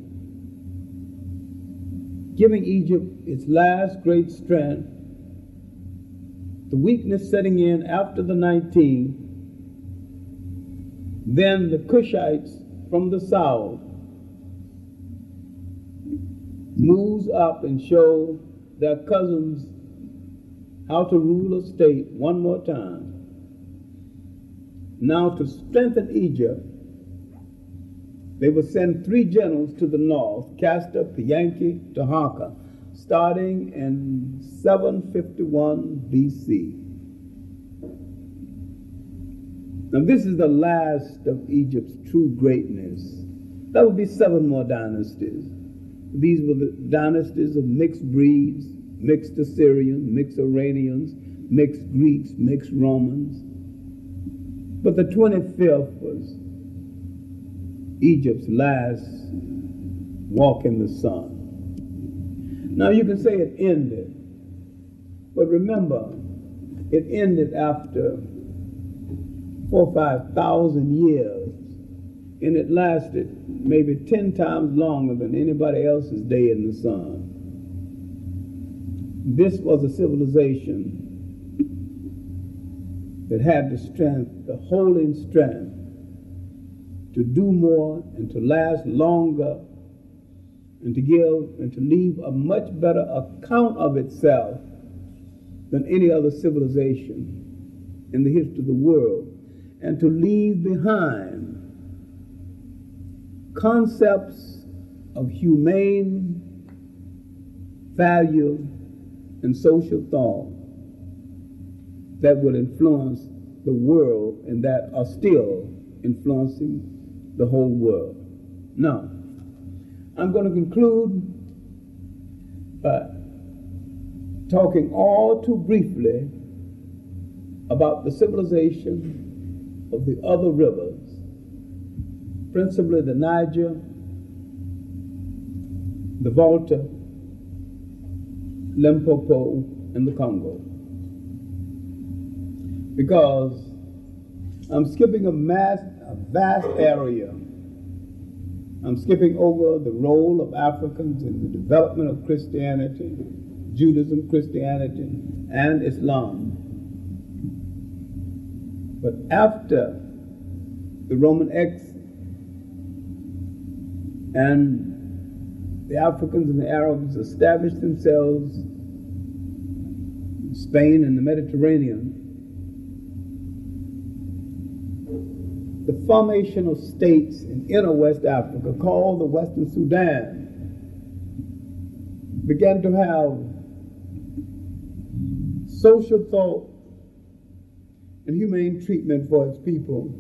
giving Egypt its last great strength, the weakness setting in after the 19, then the Cushites from the south moves up and show their cousins how to rule a state one more time. Now, to strengthen Egypt, they would send three generals to the north, Kashta, Pianki, Taharka, starting in 751 BC. Now, this is the last of Egypt's true greatness. There would be seven more dynasties. These were the dynasties of mixed breeds, mixed Assyrians, mixed Iranians, mixed Greeks, mixed Romans. But the 25th was Egypt's last walk in the sun. Now you can say it ended, but remember, it ended after four or five thousand years, and it lasted maybe ten times longer than anybody else's day in the sun. This was a civilization that had the strength, the holding strength, to do more and to last longer and to give and to leave a much better account of itself than any other civilization in the history of the world, and to leave behind concepts of humane value and social thought that will influence the world and that are still influencing the whole world. Now, I'm going to conclude by talking all too briefly about the civilization of the other rivers, principally the Niger, the Volta, Limpopo, and the Congo. Because I'm skipping a, mass, a vast area. I'm skipping over the role of Africans in the development of Christianity, Judaism, Christianity, and Islam. But after the Roman X and the Africans and the Arabs established themselves in Spain and the Mediterranean, the formation of states in inner West Africa, called the Western Sudan, began to have social thought and humane treatment for its people,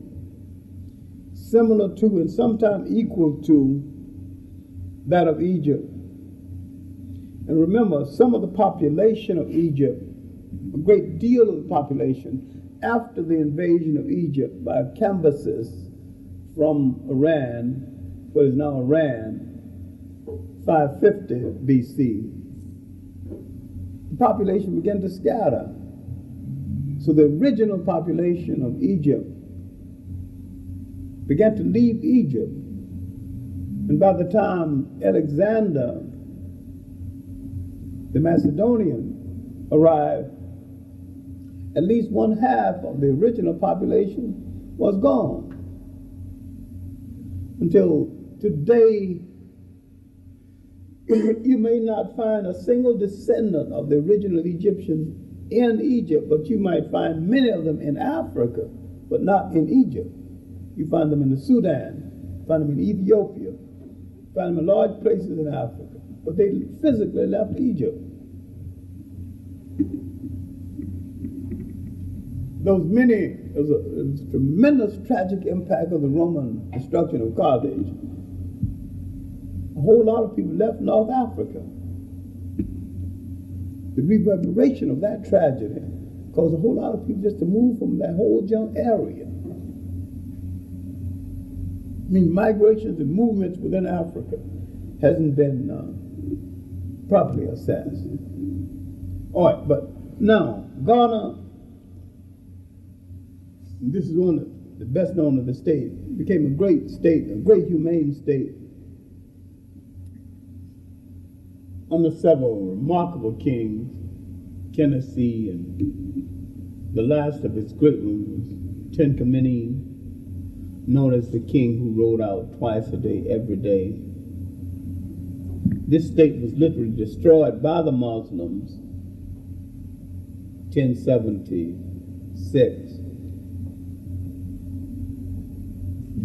similar to and sometimes equal to that of Egypt. And remember, some of the population of Egypt, a great deal of the population, after the invasion of Egypt by Cambyses from Iran, what is now Iran, 550 BC, the population began to scatter. So the original population of Egypt began to leave Egypt. And by the time Alexander the Macedonian arrived, at least one half of the original population was gone. Until today, you may not find a single descendant of the original Egyptians in Egypt, but you might find many of them in Africa, but not in Egypt. You find them in the Sudan, find them in Ethiopia, find them in large places in Africa, but they physically left Egypt. Those many, there was a, there was a tremendous tragic impact of the Roman destruction of Carthage. A whole lot of people left North Africa. The reverberation of that tragedy caused a whole lot of people just to move from that whole junk area. I mean, migrations and movements within Africa hasn't been uh, properly assessed. All right, but now Ghana, this is one of the best known of the state, It became a great state, a great humane state. Under several remarkable kings, Tennessee, and the last of its great ones was Tenkamenin, known as the king who rode out twice a day, every day. This state was literally destroyed by the Muslims 1076,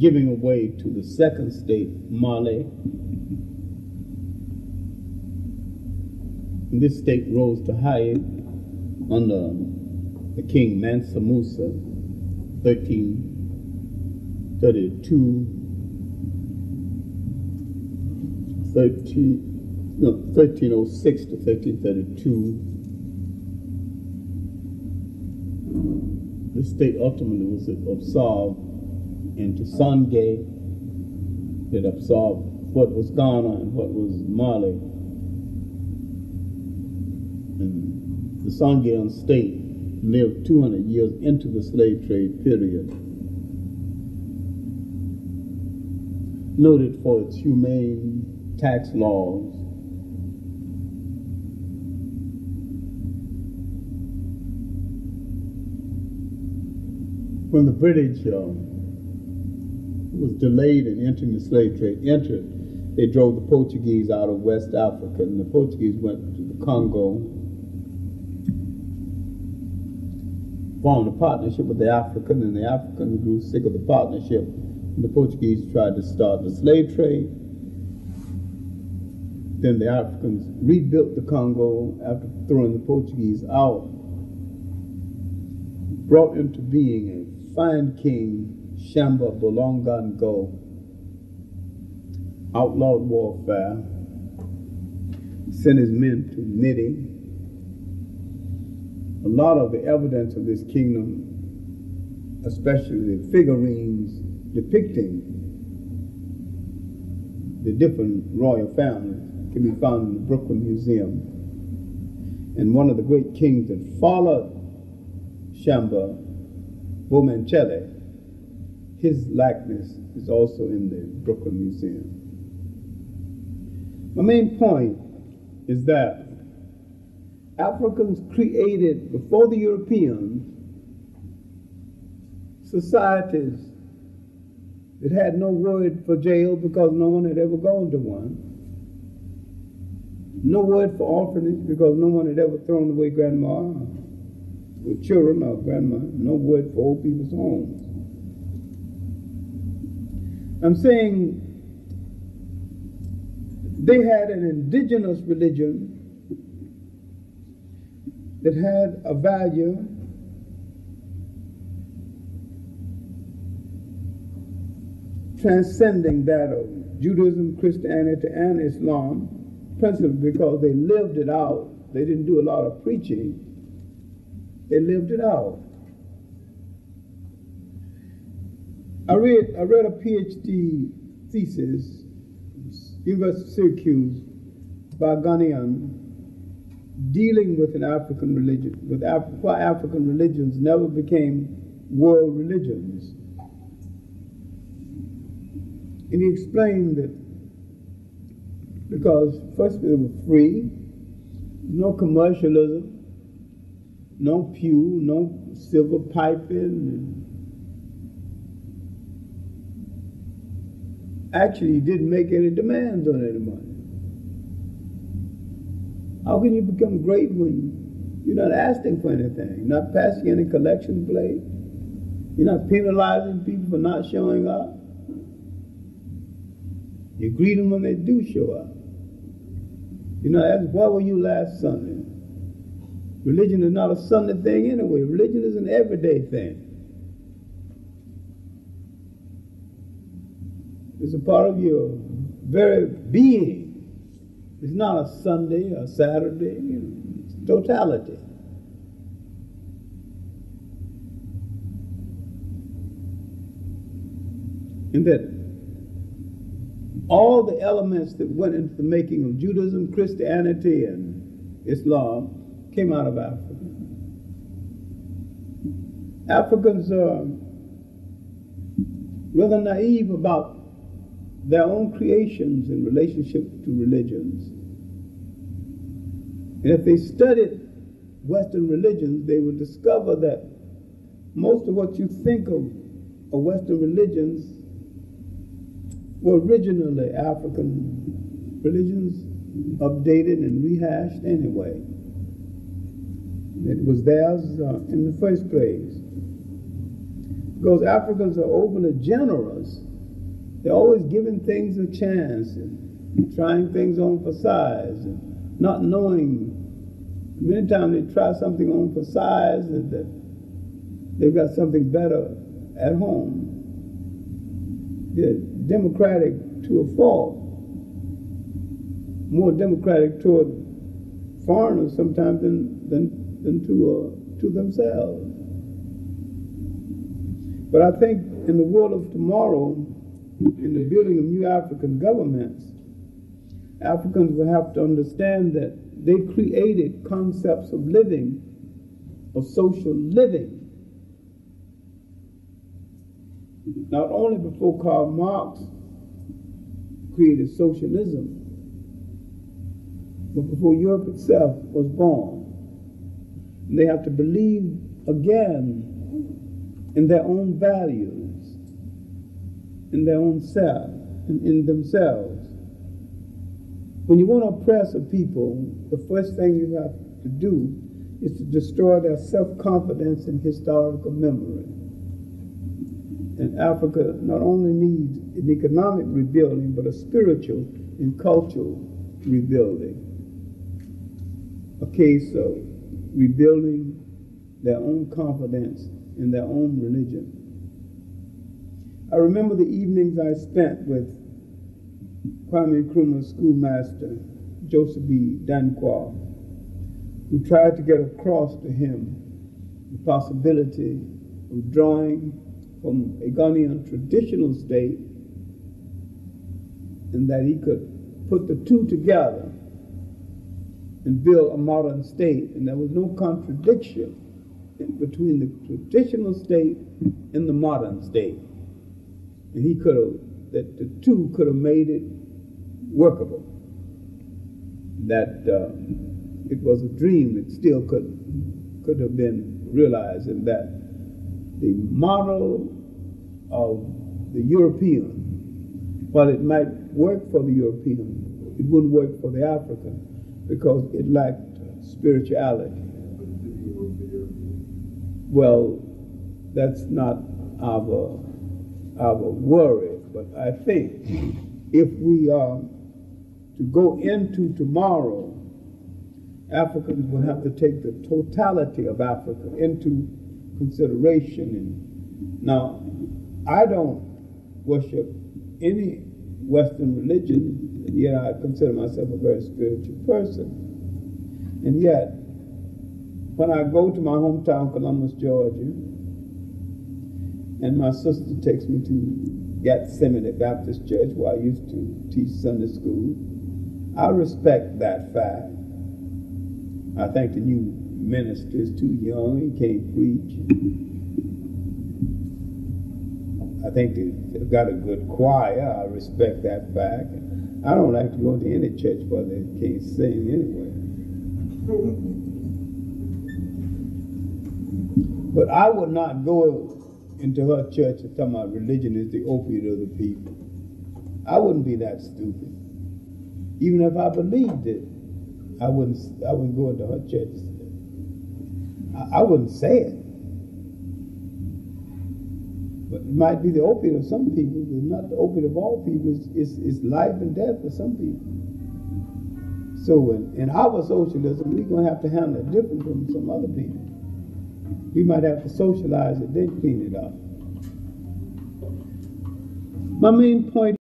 giving away to the second state, Mali. This state rose to height under the king Mansa Musa, 1332, 13, no, 1306 to 1332. The state ultimately was absorbed into Songhay that absorbed what was Ghana and what was Mali. And the Songhayan state lived 200 years into the slave trade period. Noted for its humane tax laws. When the British uh, was delayed in entering the slave trade, entered, they drove the Portuguese out of West Africa, and the Portuguese went to the Congo, formed a partnership with the African, and the Africans grew sick of the partnership, and the Portuguese tried to start the slave trade. Then the Africans rebuilt the Congo after throwing the Portuguese out, brought into being a fine king, Shamba Bolongongo, outlawed warfare, sent his men to Niti. A lot of the evidence of this kingdom, especially the figurines depicting the different royal families, can be found in the Brooklyn Museum. And one of the great kings that followed Shamba, Bomanchele, his likeness is also in the Brooklyn Museum. My main point is that Africans created, before the Europeans, societies that had no word for jail because no one had ever gone to one. No word for orphanage because no one had ever thrown away grandma with children or grandma. No word for old people's homes. I'm saying they had an indigenous religion that had a value transcending that of Judaism, Christianity, and Islam, principally because they lived it out. They didn't do a lot of preaching, they lived it out. I read, I read a PhD thesis, University of Syracuse, by a Ghanaian, dealing with an African religion, with Af- why African religions never became world religions. And he explained that because first they were free, no commercialism, no pew, no silver piping, actually didn't make any demands on anybody. How can you become great when you're not asking for anything, not passing any collection plate, you're not penalizing people for not showing up? You greet them when they do show up. You know, ask, why were you last Sunday? Religion is not a Sunday thing anyway. Religion is an everyday thing. It's a part of your very being. It's not a Sunday or Saturday, it's totality. And that all the elements that went into the making of Judaism, Christianity, and Islam came out of Africa. Africans are rather naive about their own creations in relationship to religions. And if they studied Western religions, they would discover that most of what you think of, Western religions were originally African religions, updated and rehashed anyway. It was theirs uh, in the first place. Because Africans are overly generous, they're always giving things a chance and trying things on for size and not knowing. Many times they try something on for size and that they've got something better at home. They're democratic to a fault, more democratic toward foreigners sometimes than, than, than to, uh, to themselves. But I think in the world of tomorrow, in the building of new African governments, Africans will have to understand that they created concepts of living, of social living. Not only before Karl Marx created socialism, but before Europe itself was born. They have to believe again in their own values, in their own self, and in themselves. When you want to oppress a people, the first thing you have to do is to destroy their self confidence and historical memory. And Africa not only needs an economic rebuilding, but a spiritual and cultural rebuilding. A case of rebuilding their own confidence in their own religion. I remember the evenings I spent with Kwame Nkrumah's schoolmaster, Joseph B. Danquah, who tried to get across to him the possibility of drawing from a Ghanaian traditional state and that he could put the two together and build a modern state. And there was no contradiction between the traditional state and the modern state. And he could have, that the two could have made it workable. That uh, it was a dream that still could, could have been realized, and that the model of the European, while it might work for the European, it wouldn't work for the African because it lacked spirituality. Well, that's not our, our worry, but I think if we are to go into tomorrow, Africans will have to take the totality of Africa into consideration. And now, I don't worship any Western religion, and yet I consider myself a very spiritual person. And yet, when I go to my hometown, Columbus, Georgia, and my sister takes me to Gethsemane Baptist Church, where I used to teach Sunday school, I respect that fact. I think the new minister is too young, he can't preach. I think they've got a good choir, I respect that fact. I don't like to go to any church where they can't sing anyway. But I would not go into her church and tell my religion is the opiate of the people. I wouldn't be that stupid. Even if I believed it, I wouldn't. I wouldn't go into her church. I, I wouldn't say it. But it might be the opiate of some people, but not the opiate of all people. It's, it's, it's life and death for some people. So in, in our socialism, we're going to have to handle it different from some other people. We might have to socialize it, then clean it up. My main point